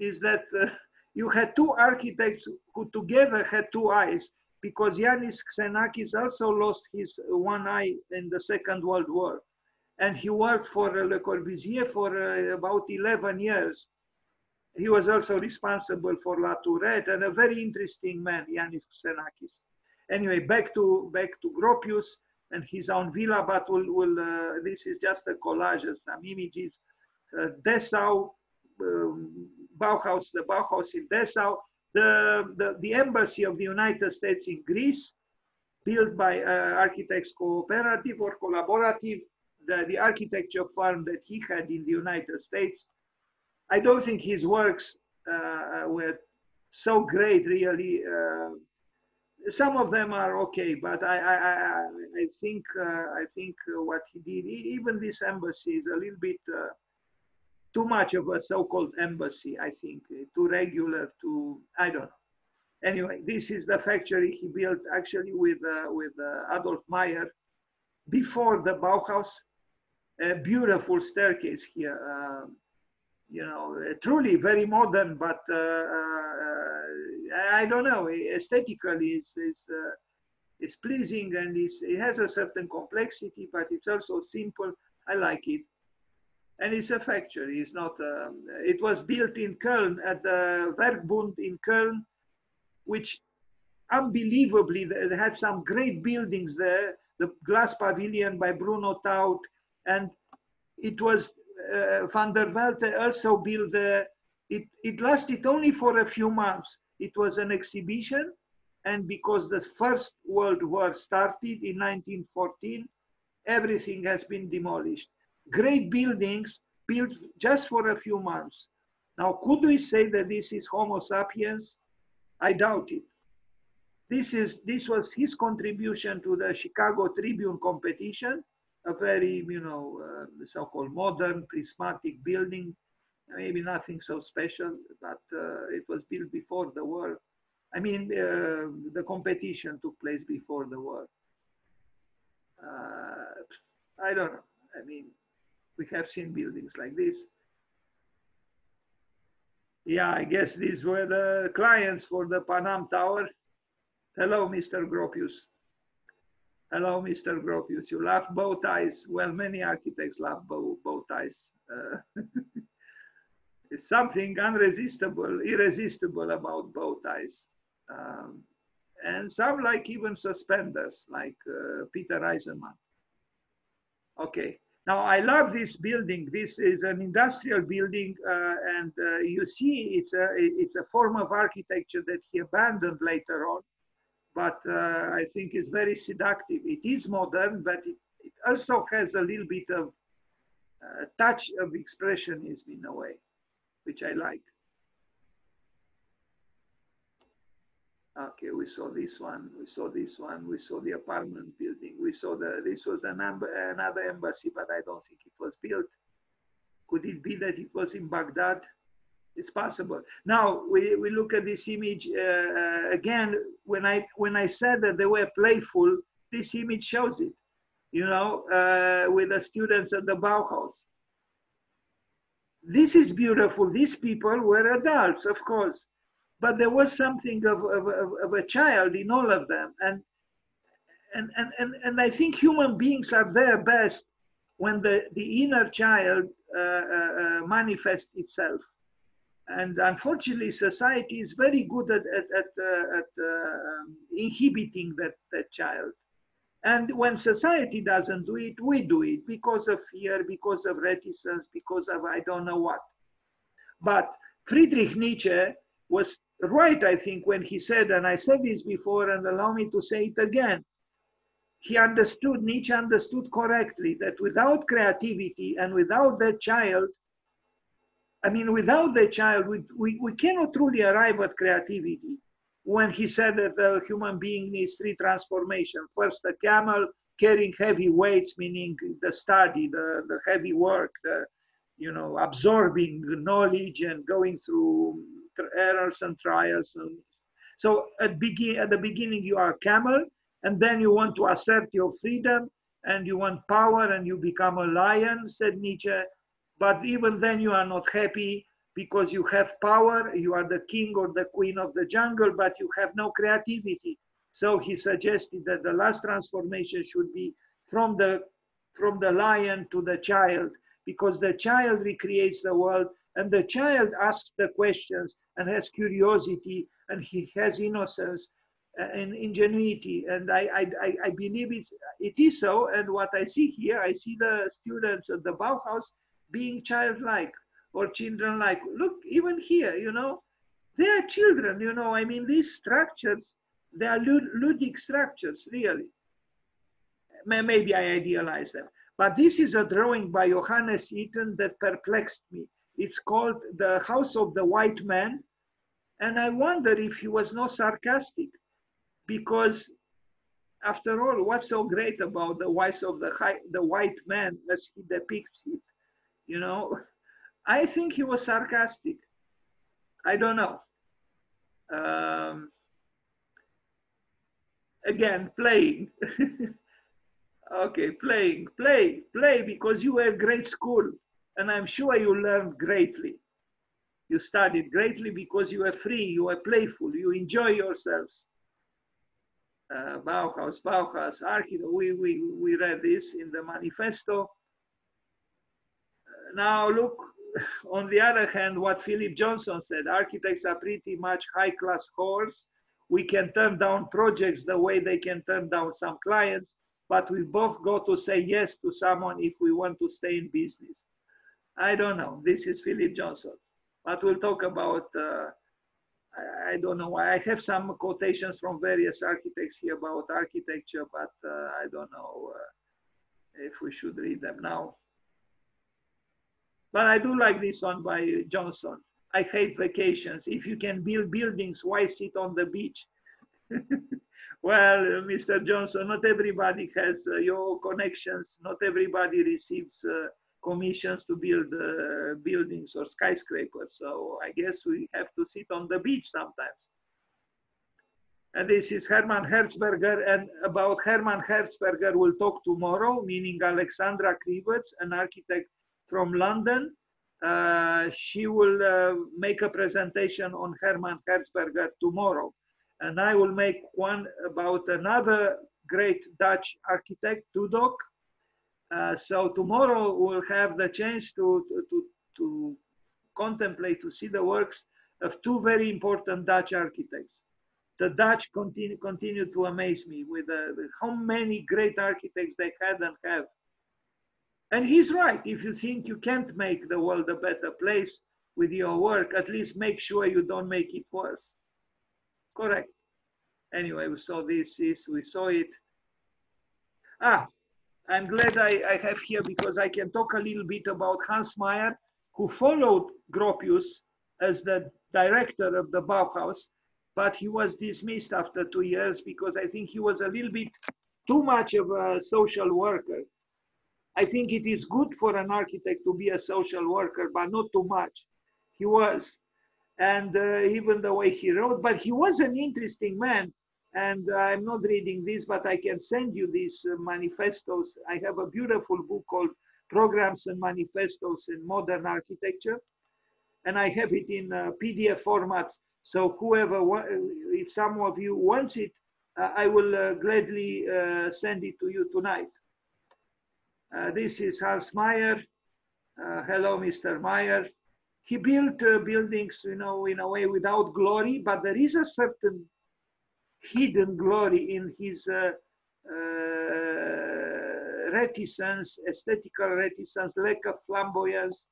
is that uh, you had two architects who together had two eyes because Iannis Xenakis also lost his one eye in the Second World War. And he worked for Le Corbusier for uh, about 11 years. He was also responsible for La Tourette and a very interesting man, Iannis Xenakis. Anyway, back to back to Gropius and his own villa, but we'll, we'll uh, this is just a collage of some images. Uh, Dessau, um, Bauhaus, the Bauhaus in Dessau, the, the, the embassy of the United States in Greece, built by uh, Architects Cooperative or Collaborative, the, the architecture firm that he had in the United States. I don't think his works uh, were so great, really. Uh, some of them are okay, but I, I, I, I think, uh, I think what he did, even this embassy is a little bit uh, too much of a so-called embassy, I think, too regular, too, I don't know. Anyway, this is the factory he built actually with, uh, with uh, Adolf Meyer before the Bauhaus. A beautiful staircase here, uh, you know, truly very modern, but uh, uh, I don't know, aesthetically it's, it's, uh, it's pleasing and it's, it has a certain complexity, but it's also simple. I like it and it's a factory. It's not. Um, it was built in Köln at the Werkbund in Köln, which unbelievably they had some great buildings there. The glass pavilion by Bruno Taut, and it was uh, van de Velde also built there. It it lasted only for a few months. It was an exhibition, and because the First World War started in 1914, everything has been demolished great buildings built just for a few months. Now, could we say that this is Homo sapiens? I doubt it. This, is, this was his contribution to the Chicago Tribune competition, a very, you know, uh, so-called modern prismatic building, maybe nothing so special, but uh, it was built before the war. I mean, uh, the competition took place before the war. Uh, I don't know. I mean, we have seen buildings like this. Yeah, I guess these were the clients for the Pan Am Tower. Hello, Mr. Gropius. Hello, Mr. Gropius. You love bow ties. Well, many architects love bow, bow ties. Uh, it's something unresistible, irresistible about bow ties. Um, and some like even suspenders, like uh, Peter Eisenman. Okay, now, I love this building. This is an industrial building, uh, and uh, you see it's a, it's a form of architecture that he abandoned later on, but uh, I think it's very seductive. It is modern, but it, it also has a little bit of uh, touch of expressionism in a way, which I like. Okay, we saw this one, we saw this one, we saw the apartment building, we saw the, this was an, another embassy, but I don't think it was built. Could it be that it was in Baghdad? It's possible. Now we, we look at this image uh, again. When I when I said that they were playful, this image shows it. You know, uh, with the students at the Bauhaus. This is beautiful. These people were adults, of course, but there was something of, of, of, a child in all of them, and and, and, and, and I think human beings are their best when the, the inner child uh, uh, uh, manifests itself. And unfortunately, society is very good at, at, at, uh, at um, inhibiting that, that child. And when society doesn't do it, we do it because of fear, because of reticence, because of I don't know what. But Friedrich Nietzsche was right, I think, when he said, and I said this before, and allow me to say it again he understood, Nietzsche understood correctly that without creativity and without that child, I mean, without the child, we, we, we cannot truly arrive at creativity. When he said that the human being needs three transformations first, the camel carrying heavy weights, meaning the study, the, the heavy work, the, you know, absorbing knowledge and going through errors and trials. And so at, begin, at the beginning, you are a camel and then you want to assert your freedom and you want power and you become a lion, said Nietzsche. But even then, you are not happy because you have power, you are the king or the queen of the jungle, but you have no creativity. So he suggested that the last transformation should be from the from the lion to the child, because the child recreates the world and the child asks the questions and has curiosity and he has innocence and ingenuity. And I, I, I believe it's, it is so. And what I see here, I see the students at the Bauhaus being childlike or children-like. Look, even here, you know, they are children, you know, I mean, these structures, they are ludic structures, really. Maybe I idealize them. But this is a drawing by Johannes Itten that perplexed me. It's called The House of the White Man. And I wonder if he was not sarcastic because after all, what's so great about the voice of the, high, the white man as he depicts it? You know, I think he was sarcastic. I don't know. Um, again, playing. okay, playing, play, play because you were great school. And I'm sure you learned greatly. You studied greatly because you were free, you were playful, you enjoy yourselves uh, Bauhaus, Bauhaus, architect. We, we, we read this in the manifesto. Uh, now look, on the other hand, what Philip Johnson said, architects are pretty much high-class whores. We can turn down projects the way they can turn down some clients, but we both got to say yes to someone if we want to stay in business. I don't know. This is Philip Johnson. But we'll talk about uh, I, don't know why. I have some quotations from various architects here about architecture, but uh, I don't know uh, if we should read them now. But I do like this one by Johnson. I hate vacations. If you can build buildings, why sit on the beach? well, Mr. Johnson, not everybody has uh, your connections. Not everybody receives uh, commissions to build uh, buildings or skyscrapers. So I guess we have to sit on the beach sometimes. And this is Herman Hertzberger. And about Herman Hertzberger, we'll talk tomorrow, meaning Alexandra Krivets, an architect from London. Uh, she will uh, make a presentation on Herman Hertzberger tomorrow. And I will make one about another great Dutch architect, Dudok, uh, so tomorrow we'll have the chance to, to, to contemplate, to see the works of two very important Dutch architects. The Dutch continue, continue to amaze me with, uh, how many great architects they had and have. And he's right. If you think you can't make the world a better place with your work, at least make sure you don't make it worse. Correct. Anyway, we saw this, this we saw it. Ah, I'm glad I, I have here because I can talk a little bit about Hans Meyer, who followed Gropius as the director of the Bauhaus, but he was dismissed after two years because I think he was a little bit too much of a social worker. I think it is good for an architect to be a social worker, but not too much. He was, and uh, even the way he wrote. But he was an interesting man. And I'm not reading this, but I can send you these uh, manifestos. I have a beautiful book called Programs and Manifestos in Modern Architecture. And I have it in uh, PDF format. So whoever, if some of you wants it, uh, I will uh, gladly uh, send it to you tonight. this is Hans Meyer. hello, Mr. Meyer he built uh, buildings, you know, in a way without glory, but there is a certain hidden glory in his uh, uh, reticence, aesthetical reticence, lack of flamboyance.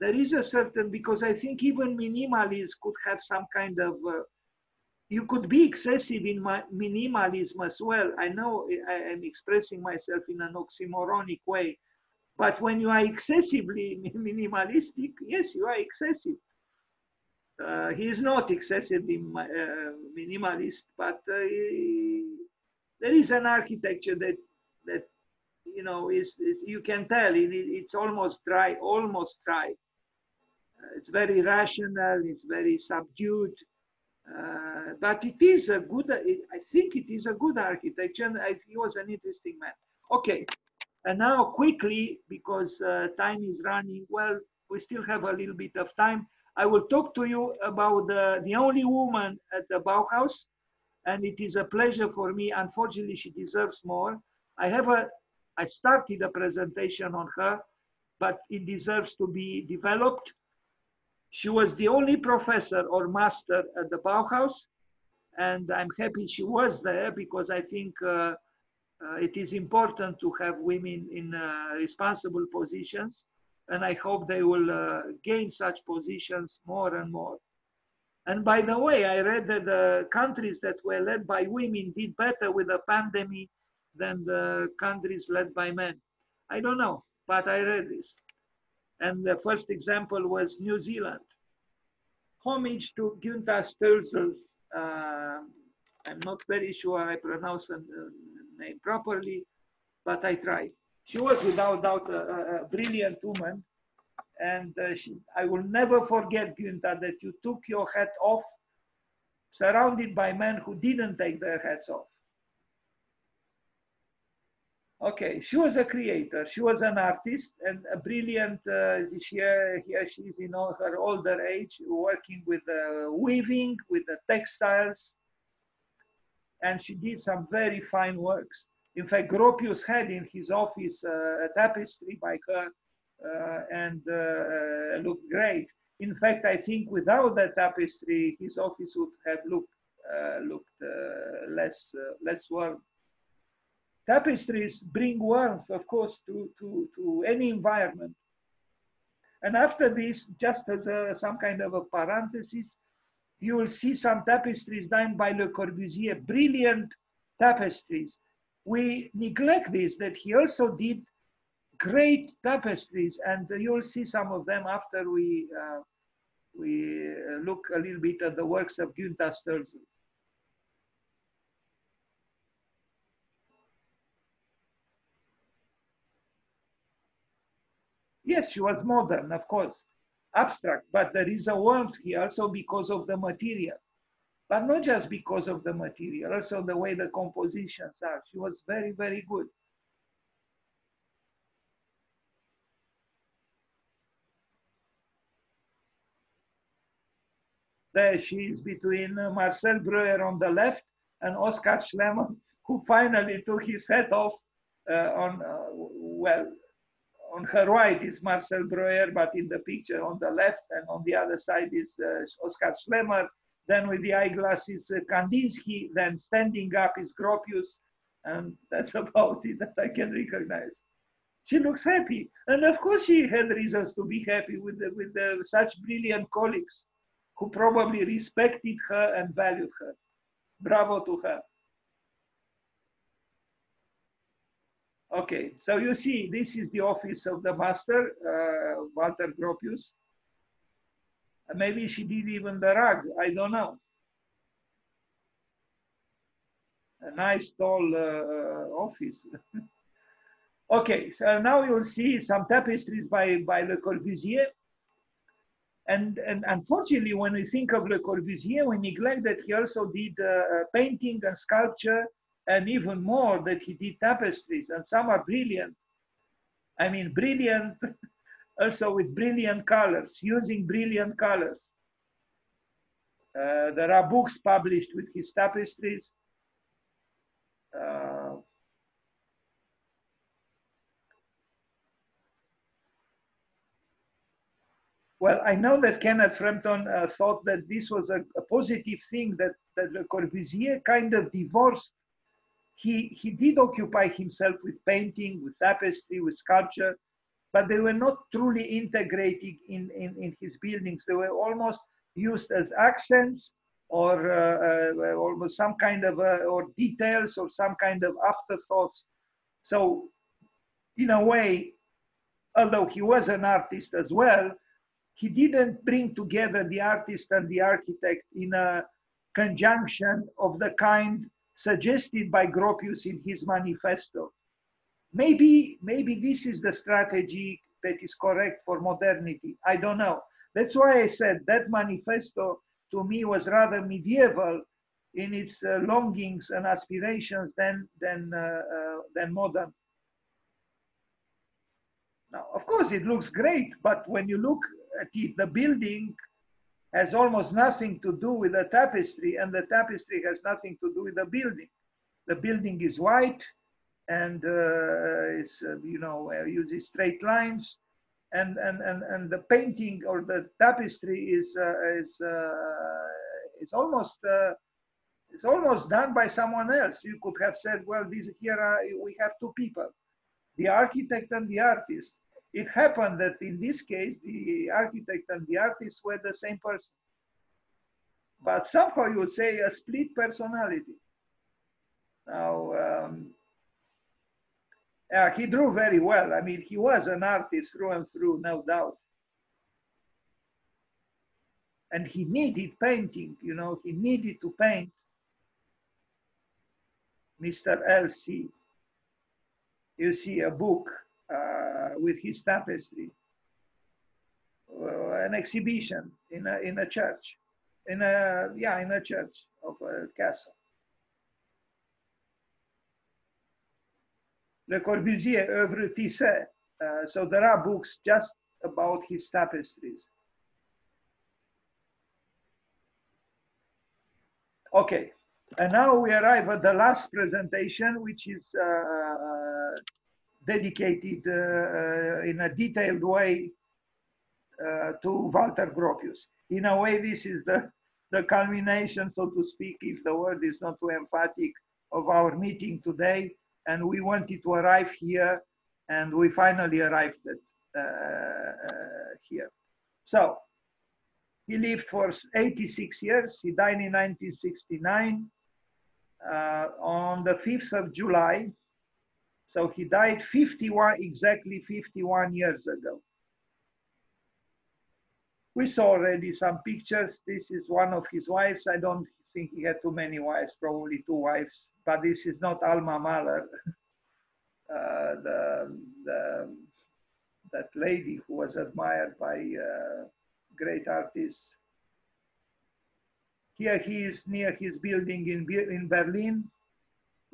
There is a certain, because I think even minimalists could have some kind of, uh, you could be excessive in my minimalism as well. I know I am expressing myself in an oxymoronic way, but when you are excessively minimalistic, yes, you are excessive. Uh, he is not excessively uh, minimalist, but uh, there is an architecture that that you know is, is you can tell it, it's almost dry, almost dry. It's very rational. It's very subdued. Uh, but it is a good. I think it is a good architecture. And he was an interesting man. Okay, and now quickly, because uh, time is running, well, we still have a little bit of time. I will talk to you about the, the only woman at the Bauhaus, and it is a pleasure for me. Unfortunately, she deserves more. I have a, I started a presentation on her, but it deserves to be developed. She was the only professor or master at the Bauhaus, and I'm happy she was there because I think uh, uh, it is important to have women in uh, responsible positions, and I hope they will uh, gain such positions more and more. And by the way, I read that the countries that were led by women did better with the pandemic than the countries led by men. I don't know, but I read this. And the first example was New Zealand. Homage to Gunta Stölzl. Uh, I'm not very sure I pronounce the name properly, but I tried. She was without doubt a, a brilliant woman. And uh, she, I will never forget, Gunta, that you took your hat off surrounded by men who didn't take their hats off. Okay, she was a creator. She was an artist and a brilliant. Uh, she, uh, here she is in her older age, working with uh, weaving, with the textiles, and she did some very fine works. In fact, Gropius had in his office uh, a tapestry by her uh, and uh, looked great. In fact, I think without that tapestry, his office would have looked looked less less warm. Tapestries bring warmth, of course, to, to, to any environment. And after this, just as a, some kind of a parenthesis, you will see some tapestries done by Le Corbusier, brilliant tapestries. We neglect this, that he also did great tapestries, and you'll see some of them after we, uh, we look a little bit at the works of Gunta Stölzl. Yes, she was modern, of course abstract, but there is a warmth here also because of the material. But not just because of the material, also the way the compositions are. She was very, very good. There she is between Marcel Breuer on the left and Oskar Schlemmer, who finally took his hat off uh, on, uh, well, on her right is Marcel Breuer, but in the picture on the left and on the other side is uh, Schlemmer. Then with the eyeglasses, uh, Kandinsky. Then standing up is Gropius. And that's about it that I can recognize. She looks happy. And of course she had reasons to be happy with, the, with the, such brilliant colleagues who probably respected her and valued her. Bravo to her. Okay, so you see, this is the office of the master, uh, Walter Gropius. Maybe she did even the rug, I don't know. A nice tall uh, office. okay, so now you'll see some tapestries by, by Le Corbusier. And, and unfortunately, when we think of Le Corbusier, we neglect that he also did uh, uh, painting and sculpture, and even more that he did tapestries, and some are brilliant. I mean, brilliant, also with brilliant colors, using brilliant colors. Uh, there are books published with his tapestries. Uh, well, I know that Kenneth Frampton uh, thought that this was a, a, positive thing that, that Le Corbusier kind of divorced. He, he did occupy himself with painting, with tapestry, with sculpture, but they were not truly integrated in, in, in his buildings. They were almost used as accents or uh, uh, almost some kind of uh, or details or some kind of afterthoughts. So, in a way, although he was an artist as well, he didn't bring together the artist and the architect in a conjunction of the kind suggested by Gropius in his manifesto. Maybe, maybe this is the strategy that is correct for modernity. I don't know. That's why I said that manifesto to me was rather medieval in its uh, longings and aspirations than, than, uh, uh, than modern. Now, of course, it looks great, but when you look at it, the building has almost nothing to do with the tapestry, and the tapestry has nothing to do with the building. The building is white, and uh, it's uh, you know uses straight lines, and and and and the painting or the tapestry is uh, is is almost. it's almost done by someone else. You could have said, well, this here we have two people, the architect and the artist it happened that in this case, the architect and the artist were the same person. But somehow you would say a split personality. Now, um, yeah, he drew very well. I mean, he was an artist through and through, no doubt. And he needed painting, you know, he needed to paint. Mr. L.C. You see a book uh, with his tapestry, uh, an exhibition in a, in a church, in a, yeah, in a church of a castle. Le Corbusier, Oeuvre Tissé. Uh, so there are books just about his tapestries. Okay, and now we arrive at the last presentation, which is uh, uh dedicated uh, uh, in a detailed way uh, to Walter Gropius. In a way, this is the, the culmination, so to speak, if the word is not too emphatic, of our meeting today. And we wanted to arrive here, and we finally arrived at, uh, here. So, he lived for 86 years. He died in 1969 uh, on the 5th of July so he died 51, exactly 51 years ago. We saw already some pictures. This is one of his wives. I don't think he had too many wives, probably two wives, but this is not Alma Mahler, uh, the, the, that lady who was admired by uh, great artists. Here he is near his building in, in Berlin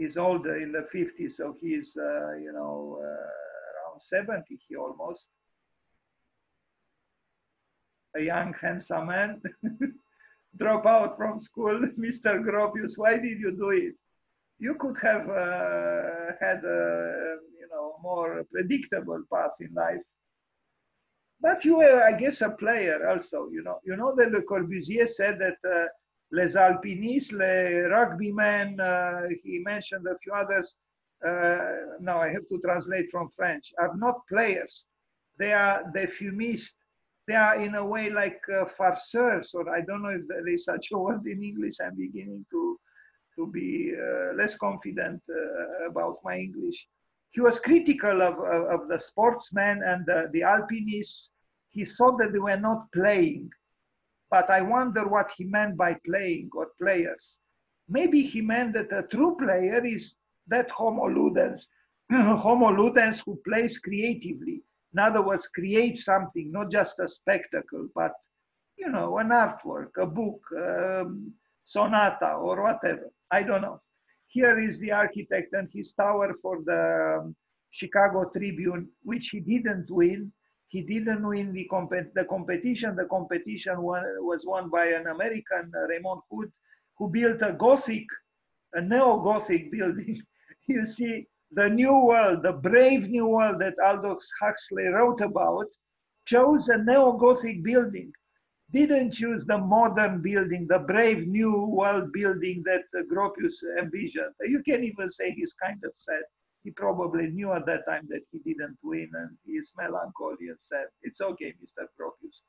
he's older in the 50s, so he's, uh, you know, uh, around 70, he almost. A young, handsome man. Drop out from school, Mr. Gropius, why did you do it? You could have uh, had a, you know, more predictable path in life. But you were, I guess, a player also, you know. You know that Le Corbusier said that uh, les alpinistes, les rugbymen, uh, he mentioned a few others. Uh, now I have to translate from French, are not players. They are the fumists. They are in a way like uh, farceurs, or I don't know if there is such a word in English. I'm beginning to, to be uh, less confident uh, about my English. He was critical of, of, of the sportsmen and the, the alpinists. He thought that they were not playing but I wonder what he meant by playing or players. Maybe he meant that a true player is that homo ludens, homo ludens who plays creatively. In other words, create something, not just a spectacle, but you know, an artwork, a book, um, sonata, or whatever. I don't know. Here is the architect and his tower for the um, Chicago Tribune, which he didn't win. He didn't win the, comp the competition. The competition was won by an American, uh, Raymond Hood, who built a Gothic, a neo-Gothic building. you see, the new world, the brave new world that Aldous Huxley wrote about, chose a neo-Gothic building didn't choose the modern building, the brave new world building that Gropius envisioned. You can even say he's kind of sad. He probably knew at that time that he didn't win and he's melancholy and sad. It's okay, Mr. Gropius.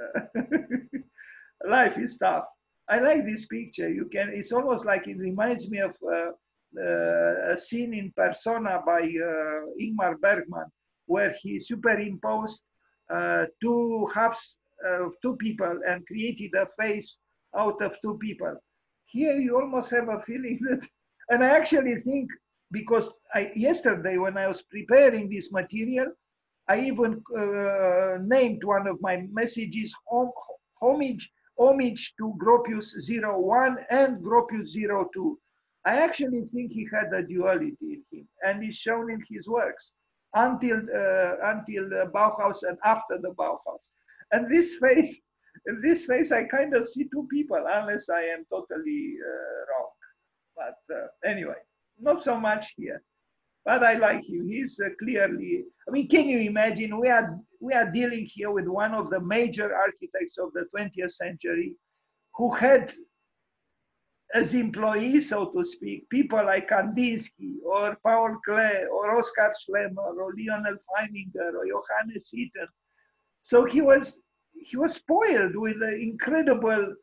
Uh, life is tough. I like this picture. You can, it's almost like it reminds me of uh, uh, a scene in Persona by uh, Ingmar Bergman, where he superimposed uh, two halves of two people and created a face out of two people. Here you almost have a feeling that, and I actually think because I, yesterday when I was preparing this material, I even uh, named one of my messages hom homage, homage to Gropius 01 and Gropius 02. I actually think he had a duality in him and it's shown in his works until, uh, until Bauhaus and after the Bauhaus. And this face, in this face, I kind of see two people, unless I am totally uh, wrong. But uh, anyway, not so much here. But I like him. He's uh, clearly. I mean, can you imagine? We are we are dealing here with one of the major architects of the 20th century, who had as employees, so to speak, people like Kandinsky or Paul Klee or Oskar Schlemmer or Lyonel Feininger or Johannes Itten so he was he was spoiled with incredible,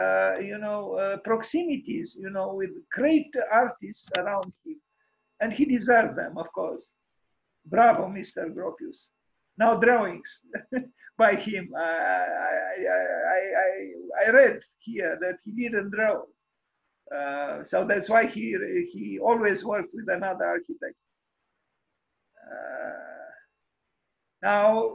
uh, you know, uh, proximities, you know, with great artists around him, and he deserved them, of course. Bravo, Mr. Gropius. Now drawings by him. I, I, I, I, I read here that he didn't draw. Uh, so that's why he, he always worked with another architect. Uh, now,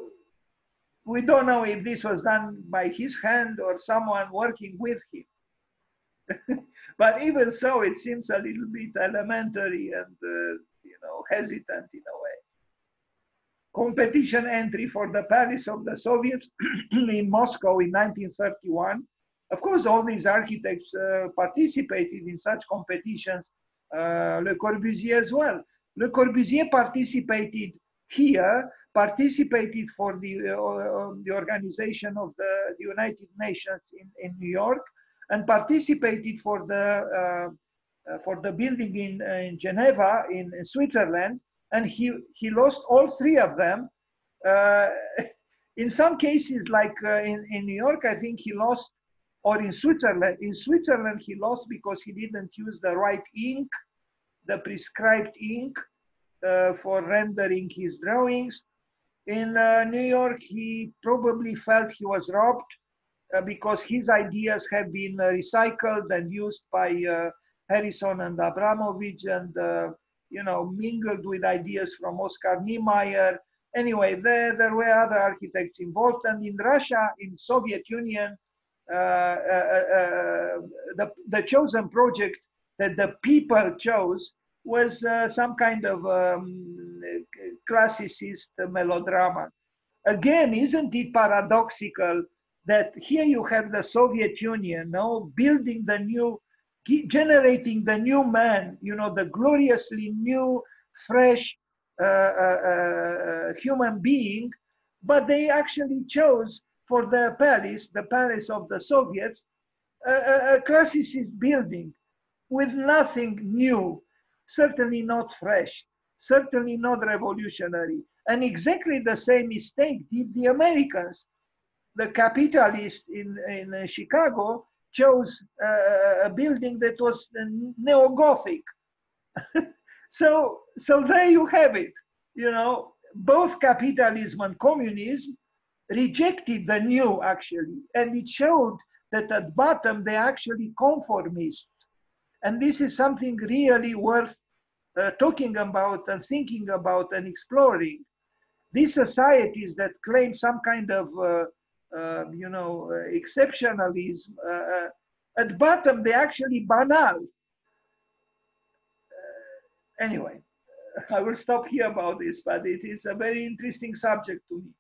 we don't know if this was done by his hand or someone working with him. but even so, it seems a little bit elementary and, uh, you know, hesitant in a way. Competition entry for the Palace of the Soviets in Moscow in 1931. Of course, all these architects uh, participated in such competitions, uh, Le Corbusier as well. Le Corbusier participated here participated for the, uh, the organization of the, the, United Nations in, in New York and participated for the, uh, uh, for the building in, in Geneva in, in, Switzerland. And he, he lost all three of them. Uh, in some cases, like uh, in, in New York, I think he lost, or in Switzerland, in Switzerland, he lost because he didn't use the right ink, the prescribed ink uh, for rendering his drawings in uh, New York, he probably felt he was robbed uh, because his ideas have been uh, recycled and used by uh, Harrison and Abramovitz and, uh, you know, mingled with ideas from Oscar Niemeyer. Anyway, there, there were other architects involved. And in Russia, in Soviet Union, the, the chosen project that the people chose was uh, some kind of um, classicist melodrama. Again, isn't it paradoxical that here you have the Soviet Union now building the new, generating the new man, you know, the gloriously new, fresh uh, uh, uh, human being, but they actually chose for their palace, the palace of the Soviets, a, a classicist building with nothing new, certainly not fresh, certainly not revolutionary. And exactly the same mistake did the Americans. The capitalists in, in Chicago chose uh, a building that was neo-Gothic. so, so there you have it. You know, both capitalism and communism rejected the new actually, and it showed that at bottom they're actually conformists. And this is something really worth uh, talking about and thinking about and exploring. These societies that claim some kind of uh, uh, you know, uh, exceptionalism. Uh, at bottom, they actually banal. anyway, I will stop here about this, but it is a very interesting subject to me.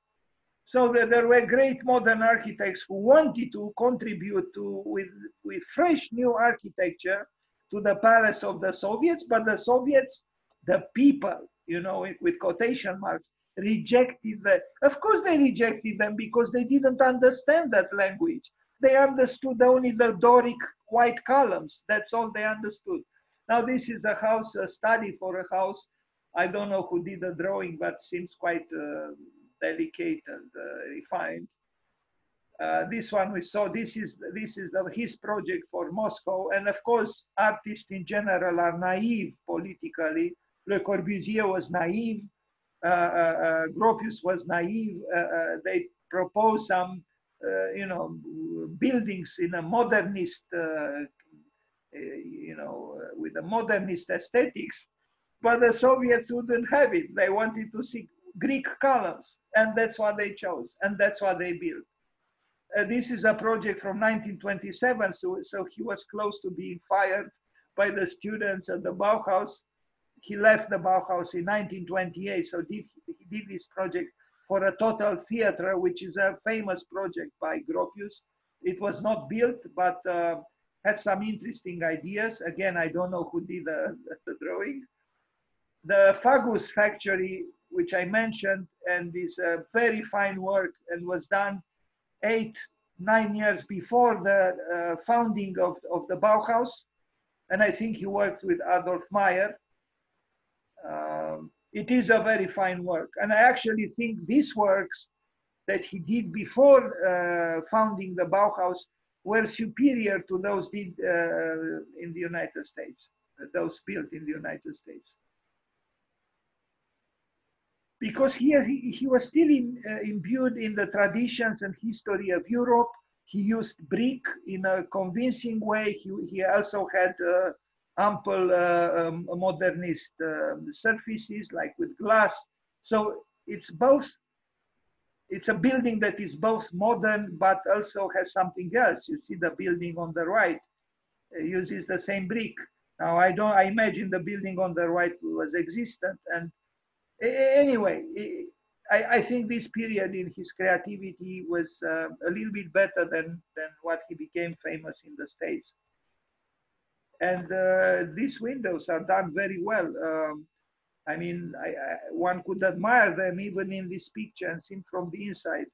So that there were great modern architects who wanted to contribute to with, with fresh new architecture to the palace of the Soviets, but the Soviets, the people, you know, with quotation marks, rejected them. Of course, they rejected them because they didn't understand that language. They understood only the Doric white columns. That's all they understood. Now, this is a house, a study for a house. I don't know who did the drawing, but seems quite uh, delicate and uh, refined. Uh, this one we saw. This is this is the, his project for Moscow, and of course, artists in general are naive politically. Le Corbusier was naive. Uh, uh, uh, Gropius was naive. they proposed some, you know, buildings in a modernist, you know, with a modernist aesthetics, but the Soviets wouldn't have it. They wanted to see Greek columns, and that's what they chose, and that's what they built. Uh, this is a project from 1927, so, so he was close to being fired by the students at the Bauhaus he left the Bauhaus in 1928. So did, he did this project for a total theater, which is a famous project by Gropius. It was not built, but uh, had some interesting ideas. Again, I don't know who did the, the drawing. The Fagus factory, which I mentioned, and is a very fine work and was done eight, nine years before the uh, founding of, of the Bauhaus. And I think he worked with Adolf Meyer. Um, it is a very fine work. And I actually think these works that he did before uh, founding the Bauhaus were superior to those did uh, in the United States, those built in the United States. Because he, he was still in, uh, imbued in the traditions and history of Europe. He used brick in a convincing way. He, he also had uh, ample uh, um, modernist um, surfaces like with glass. So it's both, it's a building that is both modern but also has something else. You see the building on the right uh, uses the same brick. Now I don't, I imagine the building on the right was existent and anyway, I, I, think this period in his creativity was uh, a little bit better than, than what he became famous in the States. And uh, these windows are done very well. Um, I mean, I, I, one could admire them even in this picture and seen from the inside.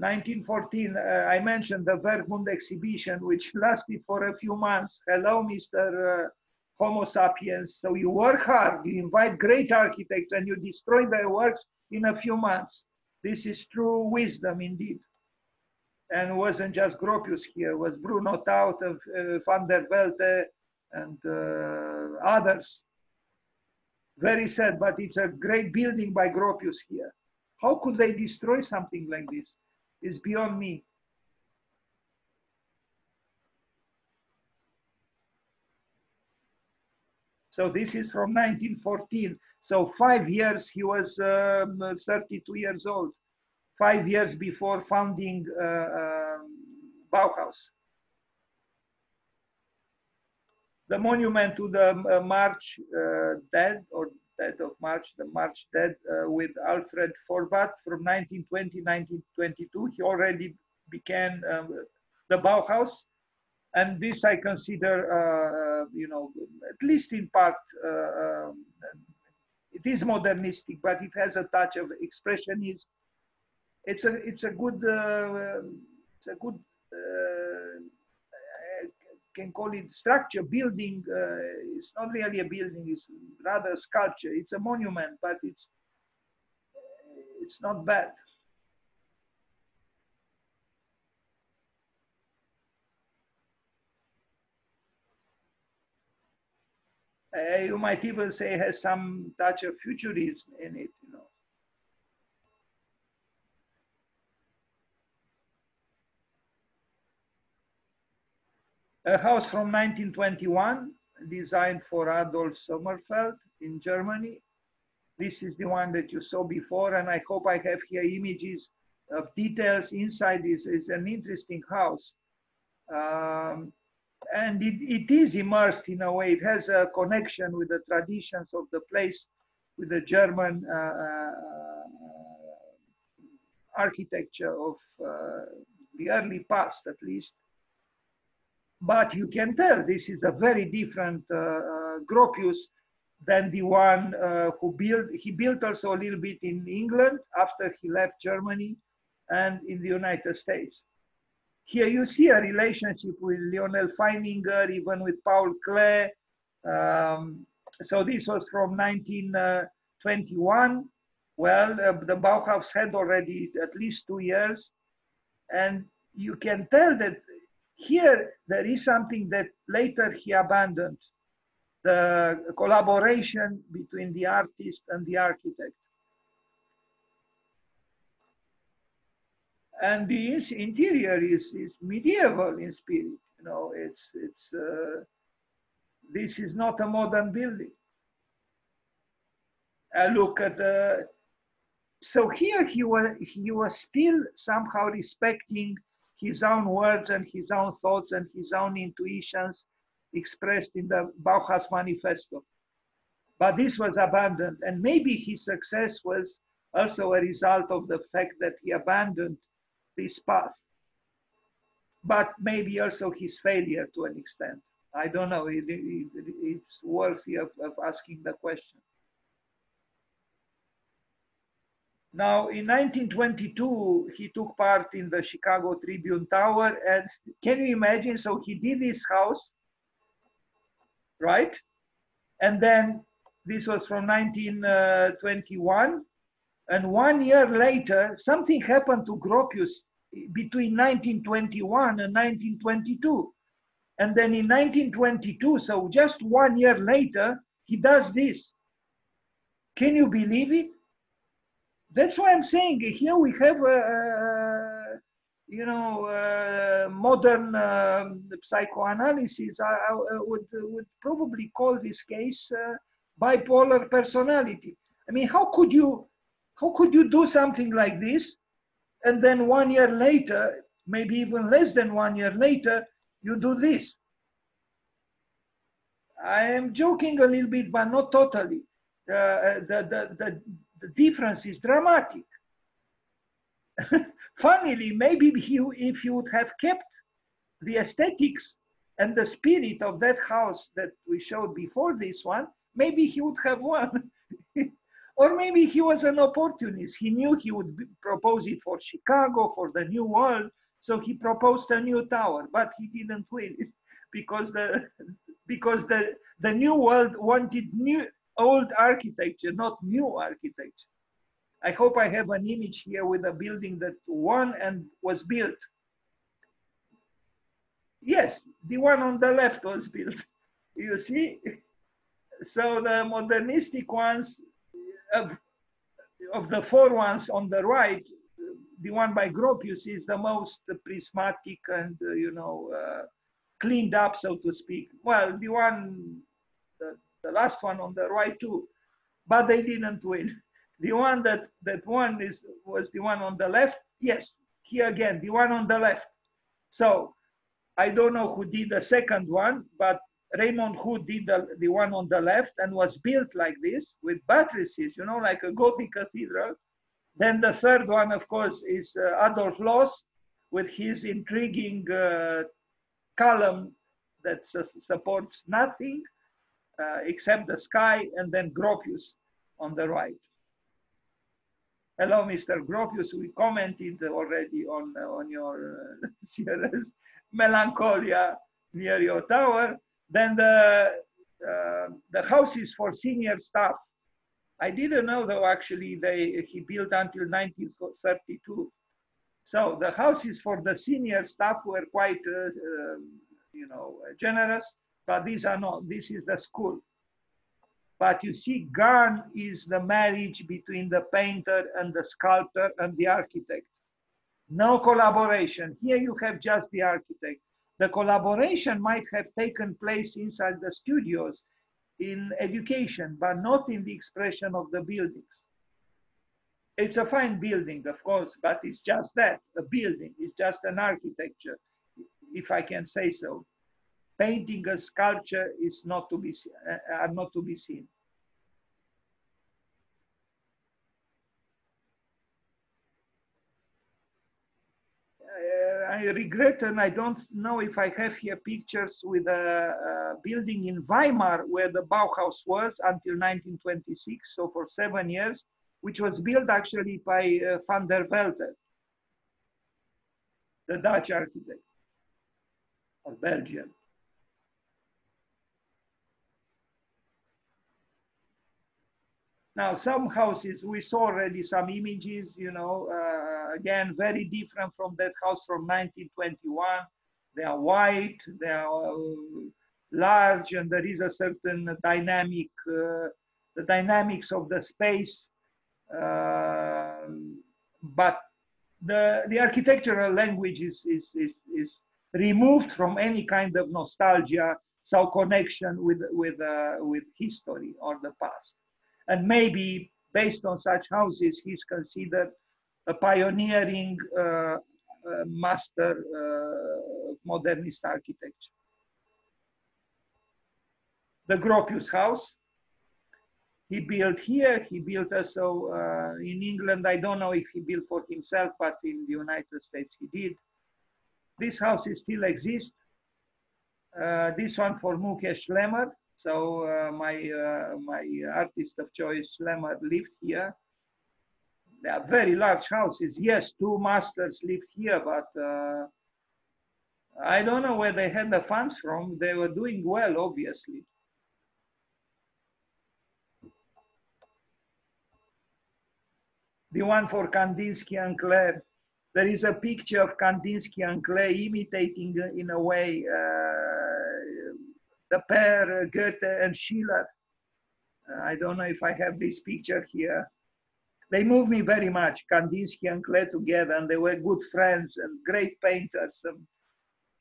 Nineteen fourteen. Uh, I mentioned the Werkbund exhibition, which lasted for a few months. Hello, Mr. Uh, Homo sapiens. So you work hard, you invite great architects, and you destroy their works in a few months. This is true wisdom indeed and wasn't just Gropius here, was Bruno Taut of uh, van de Velde and uh, others. Very sad, but it's a great building by Gropius here. How could they destroy something like this? It's beyond me. So this is from 1914. So five years, he was um, 32 years old five years before founding uh, um, Bauhaus. The monument to the uh, March uh, Dead or Of March, the March Dead with Alfred Forbat from 1920-1922. He already began um, the Bauhaus and this I consider, uh, you know, at least in part, uh, um, it is modernistic, but it has a touch of expressionism it's a it's a good uh, it's a good uh, can call it structure building. Uh, it's not really a building; it's rather a sculpture. It's a monument, but it's it's not bad. Uh, you might even say has some touch of futurism in it, you know. A house from 1921, designed for Adolf Sommerfeld in Germany. This is the one that you saw before, and I hope I have here images of details inside. This is an interesting house. Um, and it, it is immersed in a way. It has a connection with the traditions of the place, with the German uh, uh, architecture of uh, the early past, at least. But you can tell this is a very different uh, uh, Gropius than the one uh, who built. He built also a little bit in England after he left Germany and in the United States. Here you see a relationship with Lyonel Feininger, even with Paul Klee. Um, so this was from 1921. Well, uh, the Bauhaus had already at least two years. And you can tell that here there is something that later he abandoned the collaboration between the artist and the architect. And the interior is, is medieval in spirit. You know, it's, it's, uh, this is not a modern building. I look at the, so here he was, he was still somehow respecting his own words and his own thoughts and his own intuitions expressed in the Bauhaus Manifesto. But this was abandoned, and maybe his success was also a result of the fact that he abandoned this path. But maybe also his failure to an extent. I don't know, it, it, it's worthy of, of asking the question. Now, in 1922, he took part in the Chicago Tribune Tower. And can you imagine? So he did this house, right? And then this was from 1921. And one year later, something happened to Gropius between 1921 and 1922. And then in 1922, so just one year later, he does this. Can you believe it? That's why I'm saying here we have a, you know uh, modern um, psychoanalysis. I, I, would would probably call this case uh, bipolar personality. I mean, how could you how could you do something like this, and then one year later, maybe even less than one year later, you do this? I am joking a little bit, but not totally. Uh, the, the, the, the difference is dramatic. Funnily, maybe he, if you would have kept the aesthetics and the spirit of that house that we showed before this one, maybe he would have won. or maybe he was an opportunist. He knew he would propose it for Chicago, for the new world. So he proposed a new tower, but he didn't win it because the because the the new world wanted new old architecture, not new architecture. I hope I have an image here with a building that won and was built. Yes, the one on the left was built. You see? So the modernistic ones, of, of the four ones on the right, the one by Gropius is the most prismatic and, uh, you know, uh, cleaned up, so to speak. Well, the one the last one on the right too, but they didn't win. The one that, that won is, was the one on the left. Yes, here again, the one on the left. So I don't know who did the second one, but Raymond Hood did the, the one on the left and was built like this with buttresses, you know, like a Gothic cathedral. Then the third one, of course, is uh, Adolf Loos with his intriguing uh, column that su supports nothing except the sky, and then Gropius on the right. Hello, Mr. Gropius. We commented already on, uh, on your uh, Melancholia near your tower. Then the, uh, the houses for senior staff. I didn't know though, actually, they, he built until 1932. So the houses for the senior staff were quite, uh, uh, you know, generous but these are not, this is the school. But you see, gone is the marriage between the painter and the sculptor and the architect. No collaboration. Here you have just the architect. The collaboration might have taken place inside the studios in education, but not in the expression of the buildings. It's a fine building, of course, but it's just that, a building. It's just an architecture, if I can say so. Painting a sculpture is not to be, uh, are not to be seen. I regret and I don't know if I have here pictures with a, a, building in Weimar where the Bauhaus was until 1926, so for seven years, which was built actually by uh, van de Velde, the Dutch architect, or Belgian. Now, some houses, we saw already some images, you know, uh, again, very different from that house from 1921. They are white, they are uh, large, and there is a certain dynamic, uh, the dynamics of the space. Um, but the, the architectural language is, is, is, is removed from any kind of nostalgia, so connection with, with, uh, with history or the past and maybe based on such houses, he's considered a pioneering uh, uh, master uh, of modernist architecture. The Gropius house, he built here, he built also uh, in England. I don't know if he built for himself, but in the United States he did. These houses still exist. Uh, this one for Muche Schlemmer, so uh, my uh, my artist of choice, Schlemmer, lived here. They are very large houses. Yes, two masters lived here, but uh, I don't know where they had the funds from. They were doing well, obviously. The one for Kandinsky and Klee. There is a picture of Kandinsky and Klee imitating, in a way, uh, the pair, Goethe and Schiller. Uh, I don't know if I have this picture here. They moved me very much, Kandinsky and Klee together, and they were good friends and great painters. And,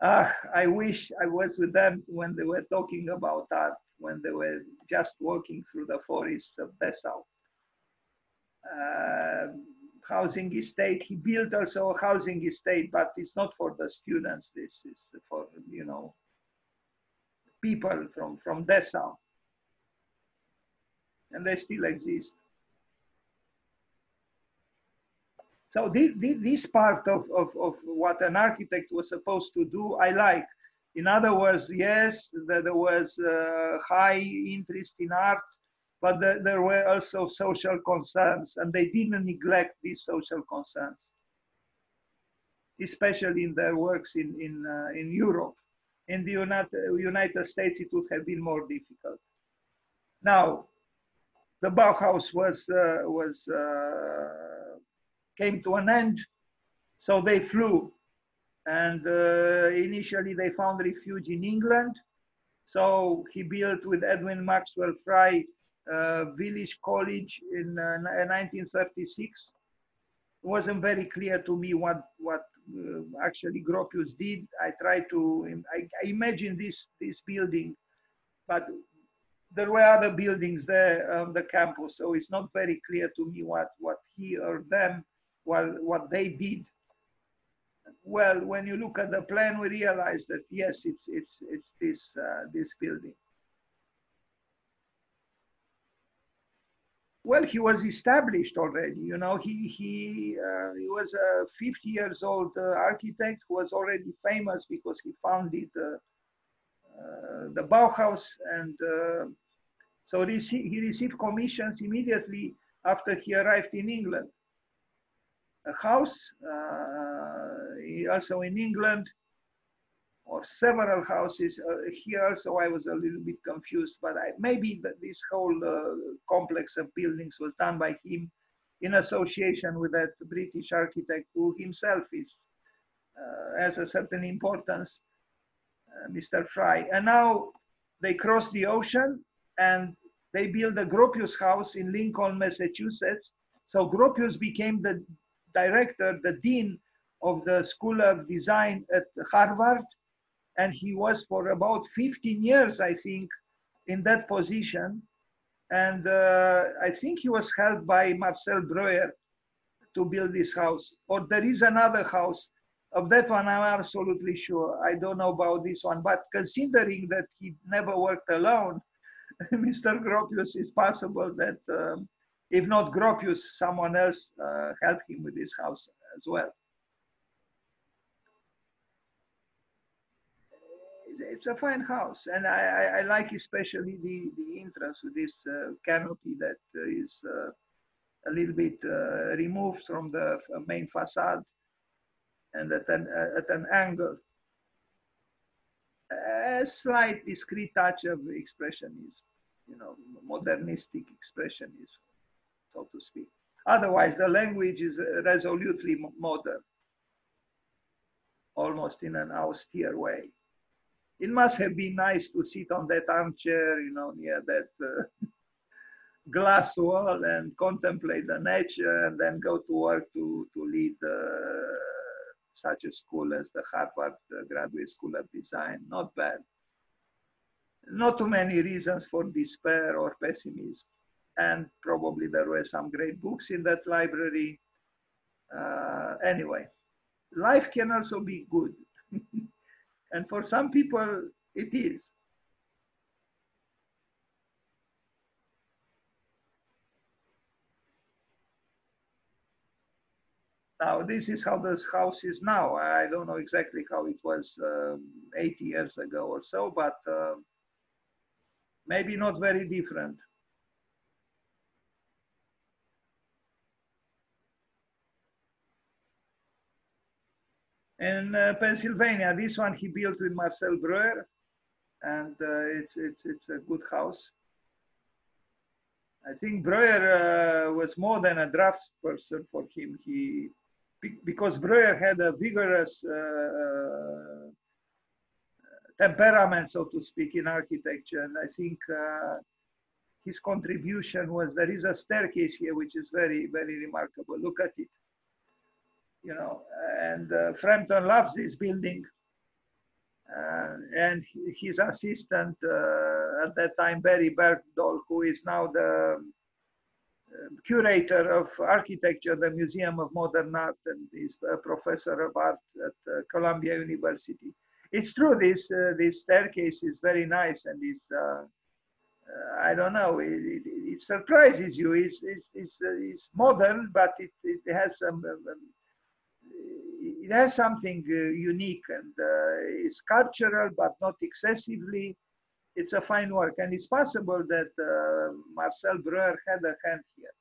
ah, I wish I was with them when they were talking about art, when they were just walking through the forests of Dessau. Uh, housing estate. He built also a housing estate, but it's not for the students. This is for, you know, people from, from Dessau. And they still exist. So this, this part of, of, of what an architect was supposed to do, I like. In other words, yes, there was uh, high interest in art, but the, there were also social concerns, and they didn't neglect these social concerns, especially in their works in, in, uh, in Europe. In the United States, it would have been more difficult. Now, the Bauhaus was, uh, was uh, came to an end, so they flew. And uh, initially they found refuge in England. So he built with Edwin Maxwell Fry uh, Village College in 1936. Uh, it wasn't very clear to me what, what actually Gropius did. I try to, I, I imagine this, this building, but there were other buildings there on the campus, so it's not very clear to me what, what he or them, what, what they did. Well, when you look at the plan, we realize that yes, it's, it's, it's this, uh, this building. Well, he was established already. You know, he he uh, he was a 50 years old uh, architect who was already famous because he founded uh, uh the Bauhaus, and uh, so he received commissions immediately after he arrived in England. A house, uh, also in England, or several houses. Uh, here so I was a little bit confused, but I, maybe this whole uh, complex of buildings was done by him in association with that British architect who himself is uh, has a certain importance, uh, Mr. Fry. And now they cross the ocean and they build a Gropius house in Lincoln, Massachusetts. So Gropius became the director, the dean of the School of Design at Harvard and he was for about 15 years, I think, in that position. And uh, I think he was helped by Marcel Breuer to build this house. Or there is another house. Of that one, I'm absolutely sure. I don't know about this one, but considering that he never worked alone, Mr. Gropius, it's possible that um, if not Gropius, someone else uh, helped him with this house as well. It's a fine house, and I, I, I like especially the, the entrance with this uh, canopy that is uh, a little bit uh, removed from the main facade and at an, uh, at an angle. A slight discreet touch of expressionism, you know, modernistic expressionism, so to speak. Otherwise, the language is resolutely modern, almost in an austere way. It must have been nice to sit on that armchair, you know, near that uh, glass wall and contemplate the nature and then go to work to, to lead uh, such a school as the Harvard uh, Graduate School of Design. Not bad. Not too many reasons for despair or pessimism. And probably there were some great books in that library. Uh, anyway, life can also be good. and for some people, it is. Now, this is how this house is now. I don't know exactly how it was um, 80 years ago or so, but uh, maybe not very different. In uh, Pennsylvania, this one he built with Marcel Breuer, and uh, it's, it's, it's a good house. I think Breuer uh, was more than a draftsperson for him. He because Breuer had a vigorous uh, uh, temperament, so to speak, in architecture. And I think uh, his contribution was there is a staircase here which is very, very remarkable. Look at it. You know, and uh, Frampton loves this building. Uh, and his assistant uh, at that time, Barry Bergdoll, who is now the curator of architecture at the Museum of Modern Art and is a professor of art at uh, Columbia University. It's true, this, uh, this staircase is very nice and it's, uh, I don't know, it, it, it, surprises you. It's, it's, it's, it's modern, but it, it has some, um, um it has something uh, unique and it's cultural, but not excessively it's a fine work. And it's possible that uh, Marcel Breuer had a hand here.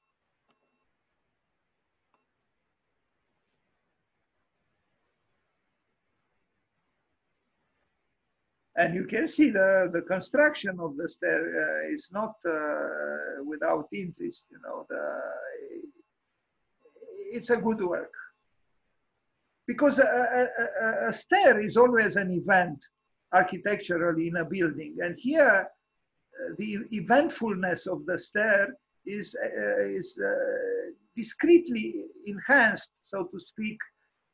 And you can see the, the construction of the stair uh, is not uh, without interest, you know, the, it's a good work. Because a, a, a, stair is always an event architecturally in a building. And here, uh, the eventfulness of the stair is, uh, is uh, discreetly enhanced, so to speak,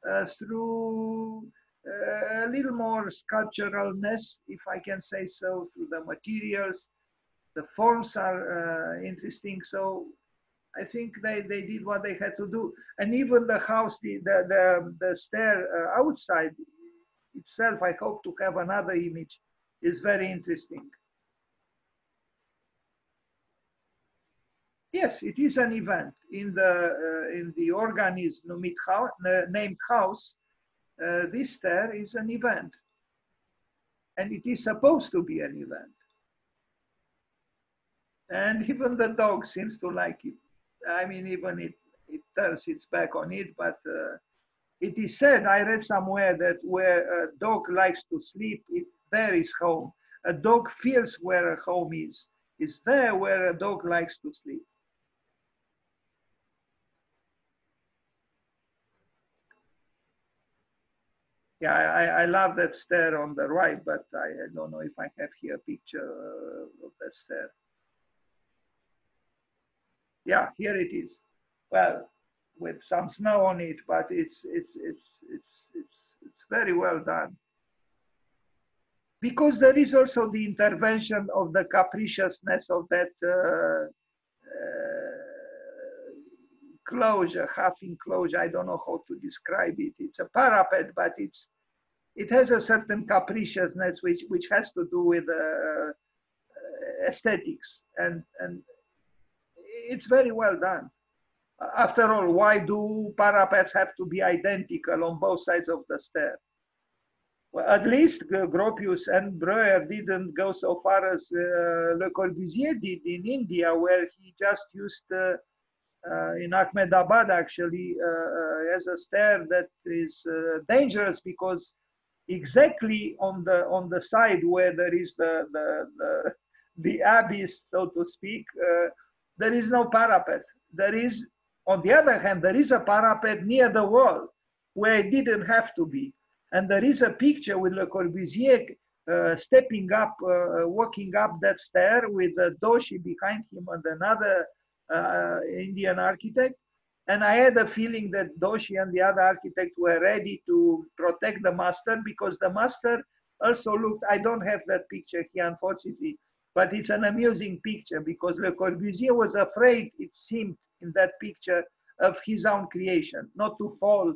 uh, through uh, a little more sculpturalness, if I can say so, through the materials. The forms are uh, interesting. So I think they, they did what they had to do. And even the house, the, the, the, the stair outside itself, I hope to have another image, is very interesting. Yes, it is an event in the uh, in the organism named house. Uh, this is an event, and it is supposed to be an event. And even the dog seems to like it. I mean, even it it turns its back on it, but uh, it is said, I read somewhere that where a dog likes to sleep, it, there is home. A dog feels where a home is. Is there where a dog likes to sleep. Yeah, I, I love that stair on the right, but I, I don't know if I have here a picture of that stair. Yeah, here it is. Well, with some snow on it, but it's it's it's it's it's it's very well done. because there is also the intervention of the capriciousness of that uh, uh, closure, half enclosure. I don't know how to describe it. It's a parapet, but it's it has a certain capriciousness which which has to do with uh, aesthetics and and it's very well done. After all, why do parapets have to be identical on both sides of the stair? Well, at least Gropius and Breuer didn't go so far as uh, Le Corbusier did in India, where he just used uh, uh, in Ahmedabad actually uh, uh, as a stair that is uh, dangerous because exactly on the on the side where there is the the the, the abyss, so to speak, there is no parapet. There is, on the other hand, there is a parapet near the wall where it didn't have to be. And there is a picture with Le Corbusier uh, stepping up, uh, walking up that stair with Doshi behind him and another uh, Indian architect. And I had a feeling that Doshi and the other architect were ready to protect the master because the master also looked, I don't have that picture here, unfortunately, but it's an amusing picture because Le Corbusier was afraid, it seemed in that picture, of his own creation, not to fall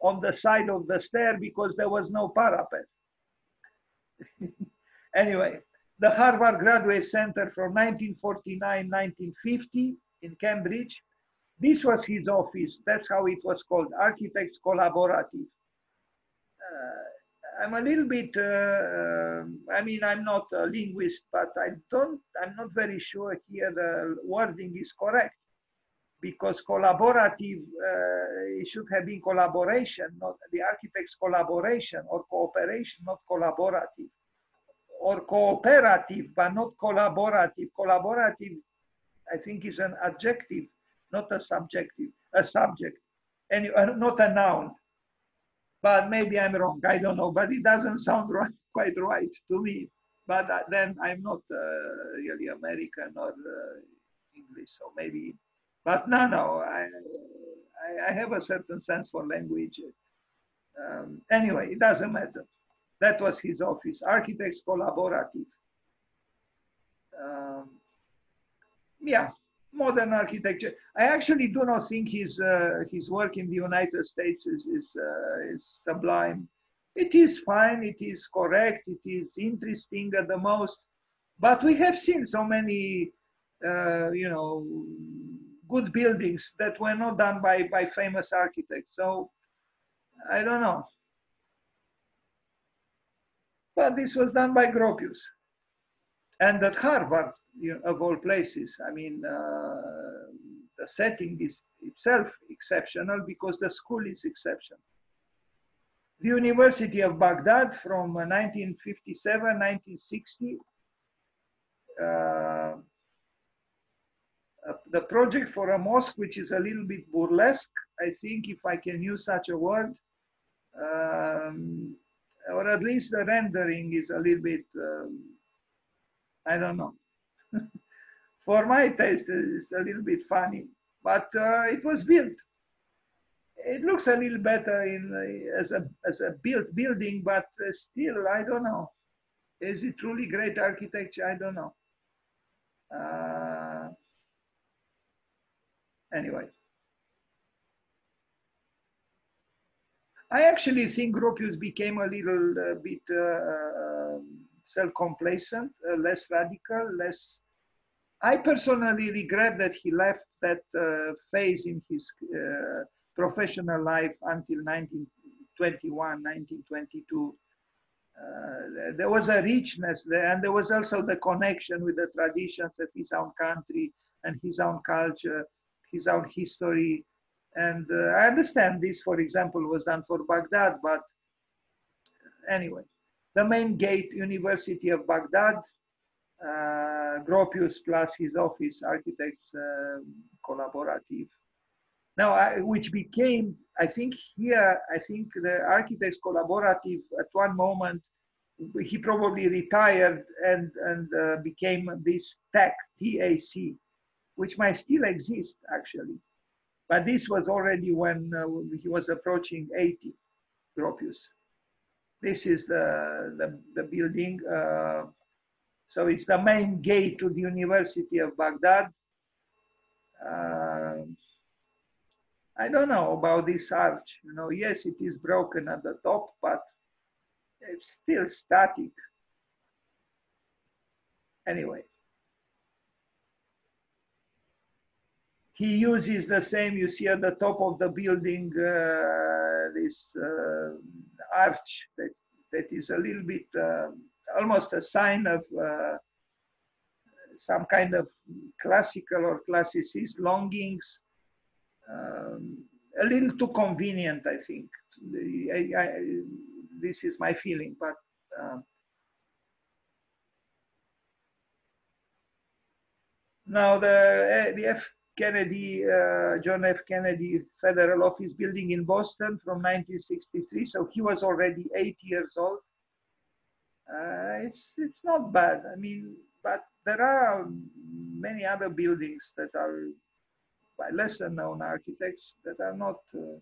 on the side of the stair because there was no parapet. anyway, the Harvard Graduate Center from 1949-1950 in Cambridge. This was his office. That's how it was called, Architects Collaborative. Uh, I'm a little bit, uh, I mean, I'm not a linguist, but I don't, I'm not very sure here the wording is correct because collaborative, uh, it should have been collaboration, not the architect's collaboration or cooperation, not collaborative or cooperative, but not collaborative. Collaborative, I think is an adjective, not a subjective, a subject, and not a noun but maybe I'm wrong. I don't know, but it doesn't sound right, quite right to me. But uh, then I'm not uh, really American or uh, English, so maybe. But no, no, I, I, I have a certain sense for language. Um, anyway, it doesn't matter. That was his office, Architects Collaborative. Um, yeah, modern architecture. I actually do not think his uh, his work in the United States is is, uh, is sublime. It is fine. It is correct. It is interesting at the most. But we have seen so many, uh, you know, good buildings that were not done by by famous architects. So I don't know. But this was done by Gropius. And at Harvard, you know, of all places. I mean, uh, the setting is itself exceptional because the school is exceptional. The University of Baghdad from 1957, 1960, uh, the project for a mosque, which is a little bit burlesque, I think, if I can use such a word, um, or at least the rendering is a little bit, um, I don't know. for my taste, it's a little bit funny, but uh, it was built. It looks a little better in uh, as a as a built building, but uh, still, I don't know. Is it truly great architecture? I don't know. Uh, anyway. I actually think Gropius became a little uh, bit uh, um, self-complacent, uh, less radical, less. I personally regret that he left that uh, phase in his uh, professional life until 1921, 1922. Uh, there was a richness there, and there was also the connection with the traditions of his own country and his own culture, his own history. And uh, I understand this, for example, was done for Baghdad, but anyway the main gate, University of Baghdad, uh, Gropius plus his office, Architects uh, Collaborative. Now, I, which became, I think here, I think the Architects Collaborative at one moment, he probably retired and, and uh, became this TAC, TAC, which might still exist actually. But this was already when uh, he was approaching 80, Gropius. This is the, the, the building. Uh, so it's the main gate to the University of Baghdad. Uh, I don't know about this arch. You know, yes, it is broken at the top, but it's still static. Anyway. He uses the same, you see at the top of the building, uh, this uh, arch that, that is a little bit, uh, almost a sign of some kind of classical or classicist longings. Um, a little too convenient, I think. I, I, this is my feeling, but uh, now the the F Kennedy uh, John F Kennedy Federal Office Building in Boston from 1963, so he was already eight years old. Uh, it's it's not bad. I mean, but there are many other buildings that are by lesser known architects that are not uh,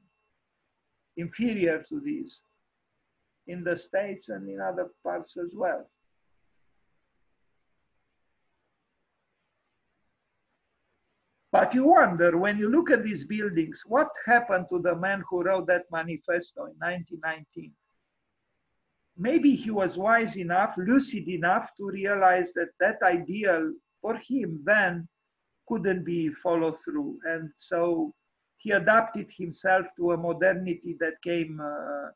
inferior to these in the States and in other parts as well. But you wonder when you look at these buildings, what happened to the man who wrote that manifesto in 1919? Maybe he was wise enough, lucid enough to realize that that ideal for him then couldn't be followed through. And so he adapted himself to a modernity that came, uh,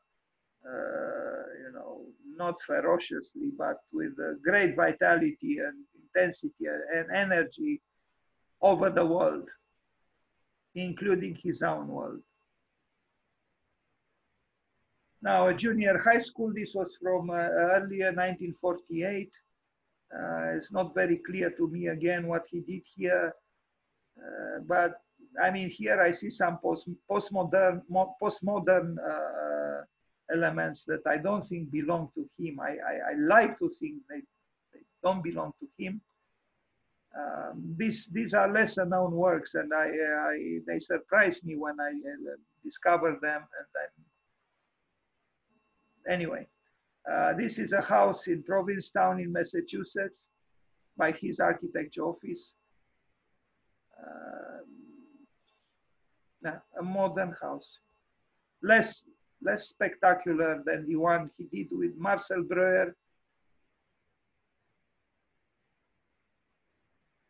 uh, you know, not ferociously, but with great vitality and intensity and energy over the world, including his own world. Now, a junior high school, this was from uh, earlier 1948. Uh, it's not very clear to me again what he did here. Uh, but I mean, here I see some post postmodern postmodern uh, elements that I don't think belong to him. I, I, I like to think they, they, don't belong to him. Um, these these are lesser known works, and I, I they surprised me when I uh, discovered them. And anyway, uh, this is a house in Provincetown in Massachusetts by his architecture office. Uh, a modern house, less less spectacular than the one he did with Marcel Breuer.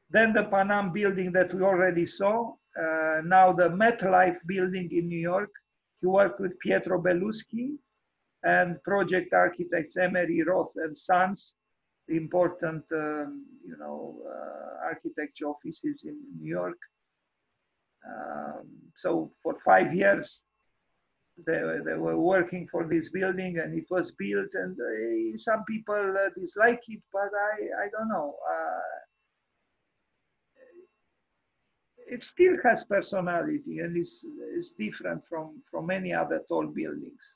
Then the Pan Am building that we already saw. Uh, now the MetLife building in New York. He worked with Pietro Belluschi and project architects Emery Roth and Sons, important, um, you know, uh, architecture offices in New York. Um, so for five years, they, they were working for this building and it was built and uh, some people uh, dislike it, but I, I don't know. Uh, it still has personality and is, is different from, from many other tall buildings.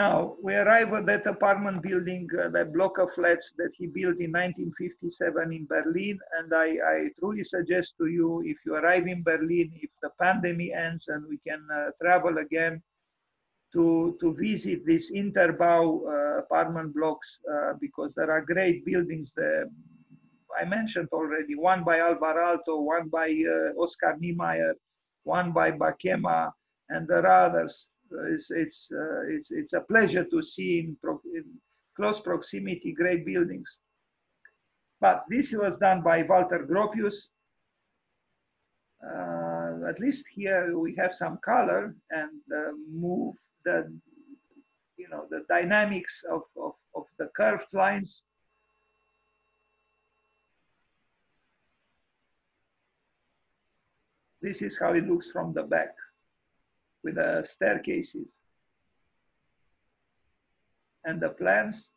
Now, we arrive at that apartment building, uh, that block of flats that he built in 1957 in Berlin. And I, I, truly suggest to you, if you arrive in Berlin, if the pandemic ends and we can uh, travel again, to, to visit these Interbau uh, apartment blocks uh, because there are great buildings there. I mentioned already, one by Alvar one by uh, Oscar Niemeyer, one by Bakema, and there are others it's, it's, uh, it's, it's a pleasure to see in, pro in, close proximity great buildings. But this was done by Walter Gropius. Uh, at least here we have some color and uh, move the, you know, the dynamics of, of, of the curved lines. This is how it looks from the back with the staircases and the plans.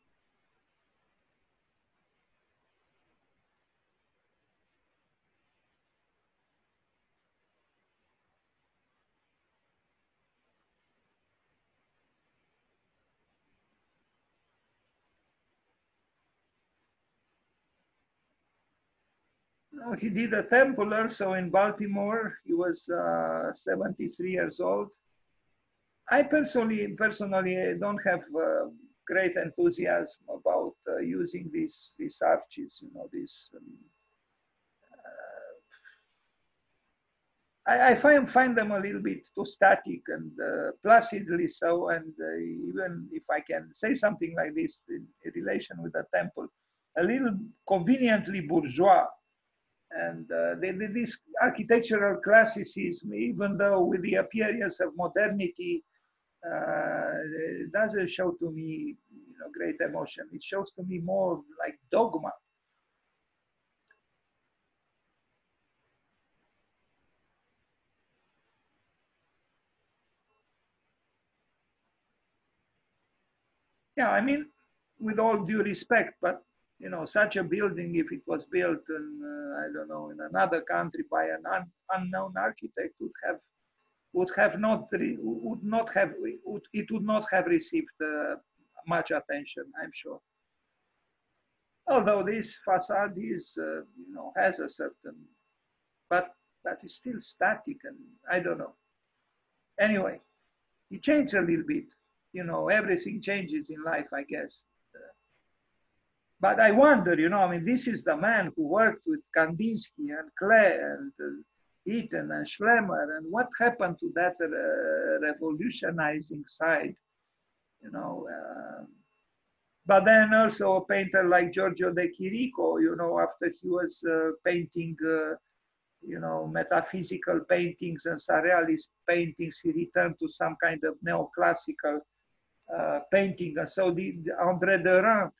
He did a temple also in Baltimore. He was uh, 73 years old. I personally, personally, don't have uh, great enthusiasm about uh, using these these arches. You know, these. Um, uh, I, I, find find them a little bit too static and uh, placidly so. And uh, even if I can say something like this in, in relation with the temple, a little conveniently bourgeois and uh, this architectural classicism, even though with the appearance of modernity, uh, doesn't show to me you know, great emotion. It shows to me more like dogma. Yeah, I mean, with all due respect, but you know, such a building, if it was built in, uh, I don't know, in another country by an un unknown architect, would have would have not would not have would, it would not have received uh, much attention, I'm sure. Although this facade is, uh, you know, has a certain, but that is still static, and I don't know. Anyway, it changed a little bit. You know, everything changes in life, I guess. But I wonder, you know, I mean, this is the man who worked with Kandinsky and Klee and uh, Itten and Schlemmer, and what happened to that uh, revolutionizing side, you know? Uh, but then also a painter like Giorgio de Chirico, you know, after he was uh, painting, uh, you know, metaphysical paintings and surrealist paintings, he returned to some kind of neoclassical uh, painting. And so the, the André Derain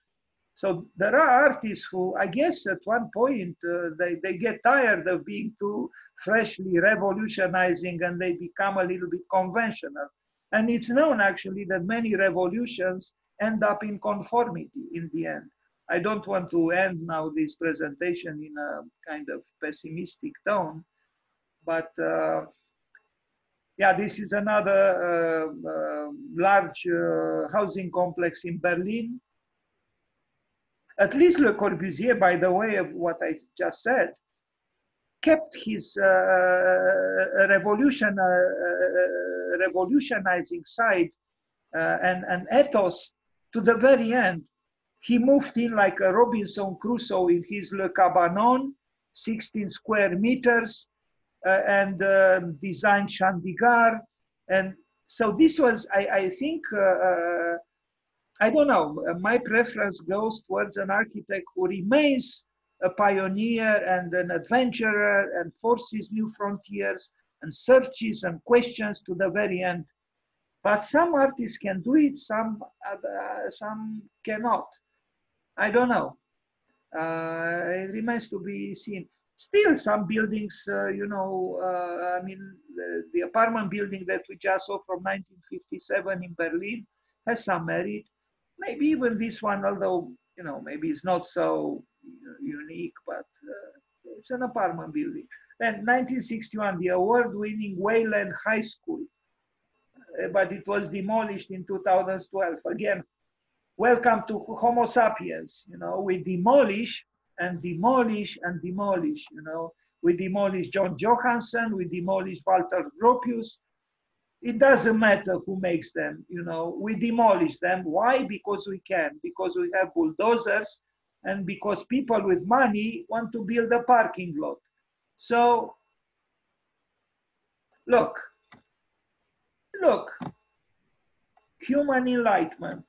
so there are artists who, I guess, at one point uh, they, they get tired of being too freshly revolutionizing and they become a little bit conventional. And it's known actually that many revolutions end up in conformity in the end. I don't want to end now this presentation in a kind of pessimistic tone, but uh, yeah, this is another uh, uh large uh, housing complex in Berlin at least Le Corbusier, by the way of what I just said, kept his uh, uh revolution, uh, uh, revolutionizing side uh, and, and ethos to the very end. He moved in like a Robinson Crusoe in his Le Cabanon, 16 square meters, uh, and um, designed Chandigarh. And so this was, I, I think, I don't know. My preference goes towards an architect who remains a pioneer and an adventurer and forces new frontiers and searches and questions to the very end. But some artists can do it, some uh, some cannot. I don't know. Uh, it remains to be seen. Still, some buildings, uh, you know, uh, I mean, the, the apartment building that we just saw from 1957 in Berlin has some merit maybe even this one, although you know maybe it's not so unique, but uh, it's an apartment building. Then 1961, the award-winning Wayland High School, uh, but it was demolished in 2012. Again, welcome to Homo sapiens. You know, we demolish and demolish and demolish. You know, we demolish John Johansen, we demolish Walter Gropius, it doesn't matter who makes them you know. We demolish them. Why? Because we can. Because we have bulldozers and because people with money want to build a parking lot. So look. Look. Human enlightenment.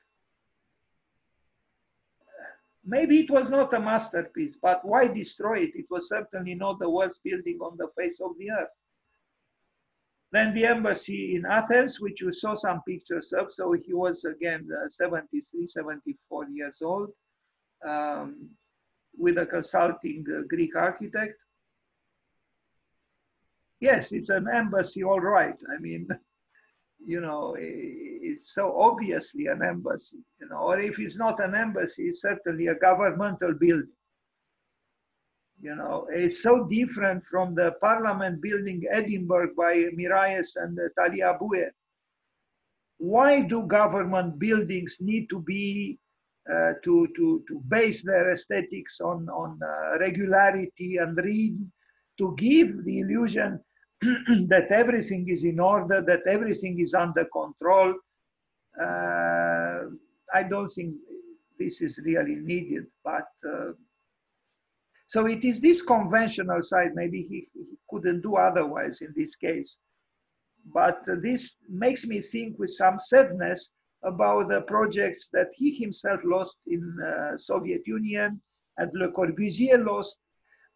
Maybe it was not a masterpiece but why destroy it? It was certainly not the worst building on the face of the earth then the embassy in Athens, which you saw some pictures of. So he was again uh, 73, 74 years old, um, with a consulting uh, Greek architect. Yes, it's an embassy, all right. I mean, you know, it's so obviously an embassy, you know, or if it's not an embassy, it's certainly a governmental building. You know, it's so different from the Parliament building Edinburgh by Miralles and uh, Tagliabue. Why do government buildings need to be uh, to, to, to base their aesthetics on, on uh, regularity and read, to give the illusion that everything is in order, that everything is under control. Uh, I don't think this is really needed, but uh, so it is this conventional side. Maybe he, he couldn't do otherwise in this case, but this makes me think with some sadness about the projects that he himself lost in uh, Soviet Union and Le Corbusier lost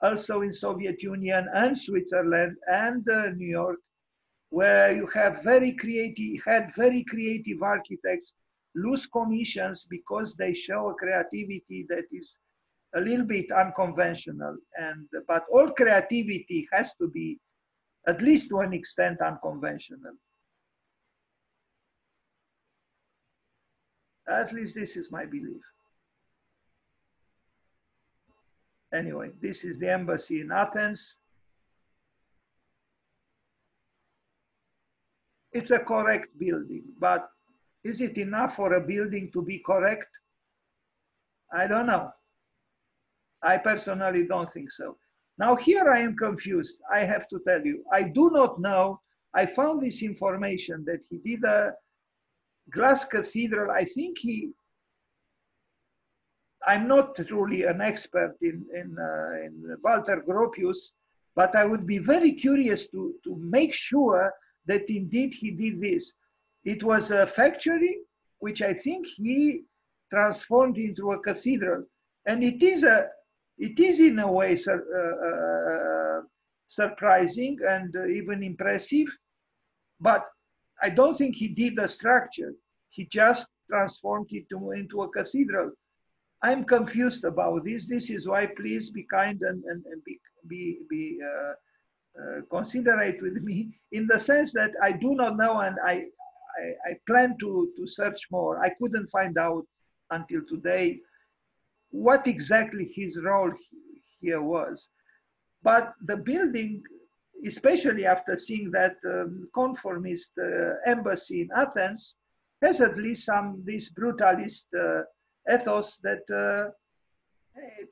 also in Soviet Union and Switzerland and uh, New York, where you have very creative, had very creative architects lose commissions because they show a creativity that is a little bit unconventional. And but all creativity has to be, at least to an extent, unconventional. At least this is my belief. Anyway, this is the embassy in Athens. It's a correct building, but is it enough for a building to be correct? I don't know. I personally don't think so. Now here I am confused. I have to tell you, I do not know. I found this information that he did a glass cathedral. I think he, I'm not truly an expert in, in, uh, in Walter Gropius, but I would be very curious to, to make sure that indeed he did this. It was a factory, which I think he transformed into a cathedral. And it is, a, it is in a way sur uh, uh, surprising and even impressive, but I don't think he did the structure. He just transformed it to, into a cathedral. I'm confused about this. This is why please be kind and, and, and be, be, be uh, uh, considerate with me in the sense that I do not know and I, I, I plan to, to search more. I couldn't find out until today what exactly his role here was. But the building, especially after seeing that um, conformist uh, embassy in Athens, has at least some this brutalist uh, ethos that uh,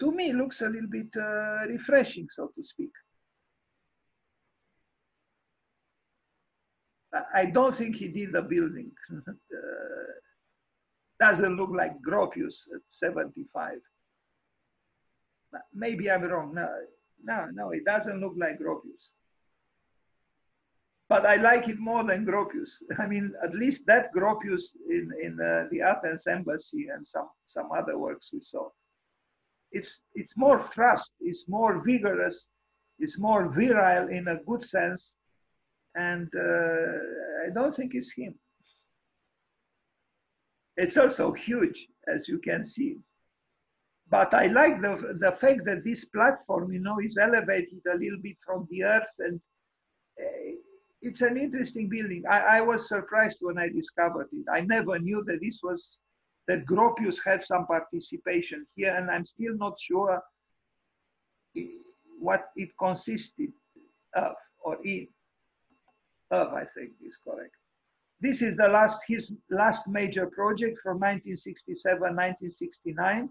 to me looks a little bit uh, refreshing, so to speak. I don't think he did the building. Doesn't look like Gropius at 75. Maybe I'm wrong. No, no, no, it doesn't look like Gropius. But I like it more than Gropius. I mean, at least that Gropius in, in uh, the Athens embassy and some, some other works we saw. It's, it's more thrust, it's more vigorous, it's more virile in a good sense. And uh, I don't think it's him. It's also huge, as you can see. But I like the, the fact that this platform, you know, is elevated a little bit from the earth and uh, it's an interesting building. I, I, was surprised when I discovered it. I never knew that this was, that Gropius had some participation here and I'm still not sure what it consisted of or in. Of, I think is correct. This is the last, his last major project from 1967, 1969.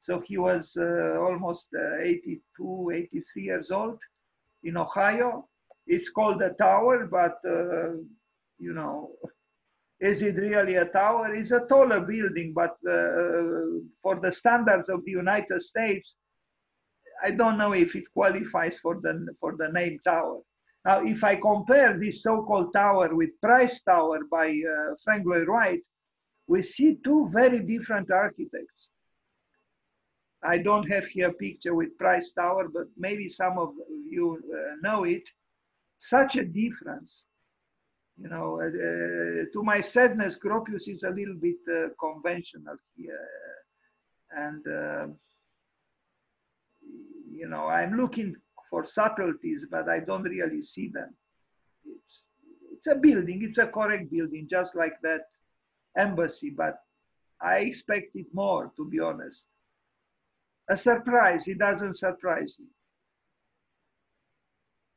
So he was uh, almost uh, 82, 83 years old in Ohio. It's called a tower, but uh, you know, is it really a tower? It's a taller building, but uh, for the standards of the United States, I don't know if it qualifies for the for the name tower. Now, if I compare this so-called tower with Price Tower by uh, Frank Lloyd Wright, we see two very different architects. I don't have here a picture with Price Tower, but maybe some of you uh, know it. Such a difference. You know, uh, uh to my sadness, Gropius is a little bit uh, conventional here. And, uh, you know, I'm looking for subtleties, but I don't really see them. It's, it's a building, it's a correct building, just like that embassy, but I expected more, to be honest. A surprise, it doesn't surprise me.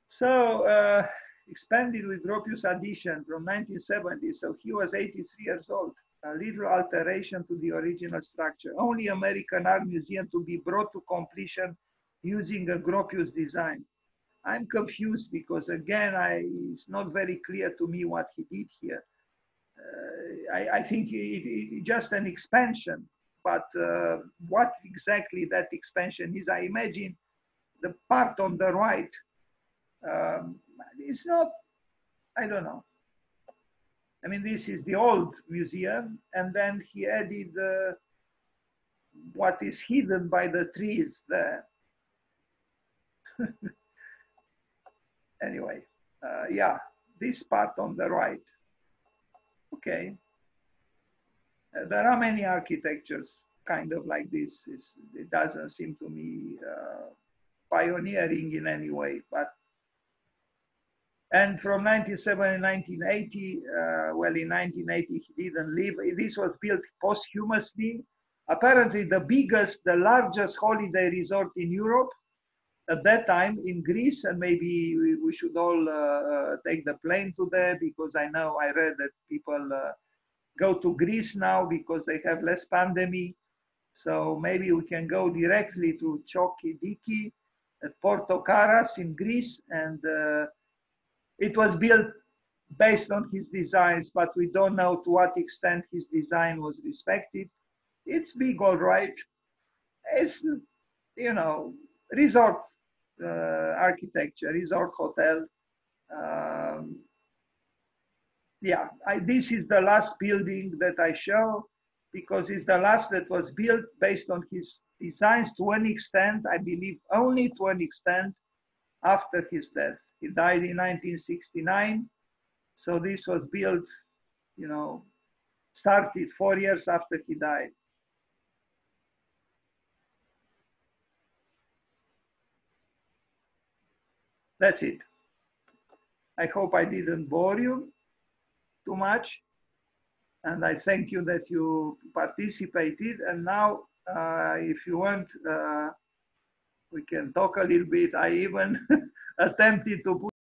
So, uh, expanded with Gropius addition from 1970, so he was 83 years old. a little alteration to the original structure. Only American Art Museum to be brought to completion using a Gropius design. I'm confused because again, I, it's not very clear to me what he did here. Uh, I, I, think it, it, just an expansion, but uh, what exactly that expansion is, I imagine the part on the right, um, it's not, I don't know. I mean, this is the old museum, and then he added uh, what is hidden by the trees there. anyway, uh, yeah, this part on the right. Okay. Uh, there are many architectures kind of like this. It's, it doesn't seem to me uh, pioneering in any way, but and from 1970 1980, uh, well, in 1980, he didn't live. This was built posthumously. Apparently, the biggest, the largest holiday resort in Europe at that time in Greece, and maybe we, we should all uh, take the plane to there because I know I read that people uh, go to Greece now because they have less pandemic. So maybe we can go directly to Chalkidiki at Porto Carras in Greece and uh, it was built based on his designs, but we don't know to what extent his design was respected. It's big, all right. It's, you know, resort uh, architecture, resort hotel. Um, yeah, I, this is the last building that I show because it's the last that was built based on his designs to an extent, I believe only to an extent after his death. He died in 1969. So this was built, you know, started four years after he died. That's it. I hope I didn't bore you too much. And I thank you that you participated. And now, uh, if you want, uh, we can talk a little bit. I even attempted to put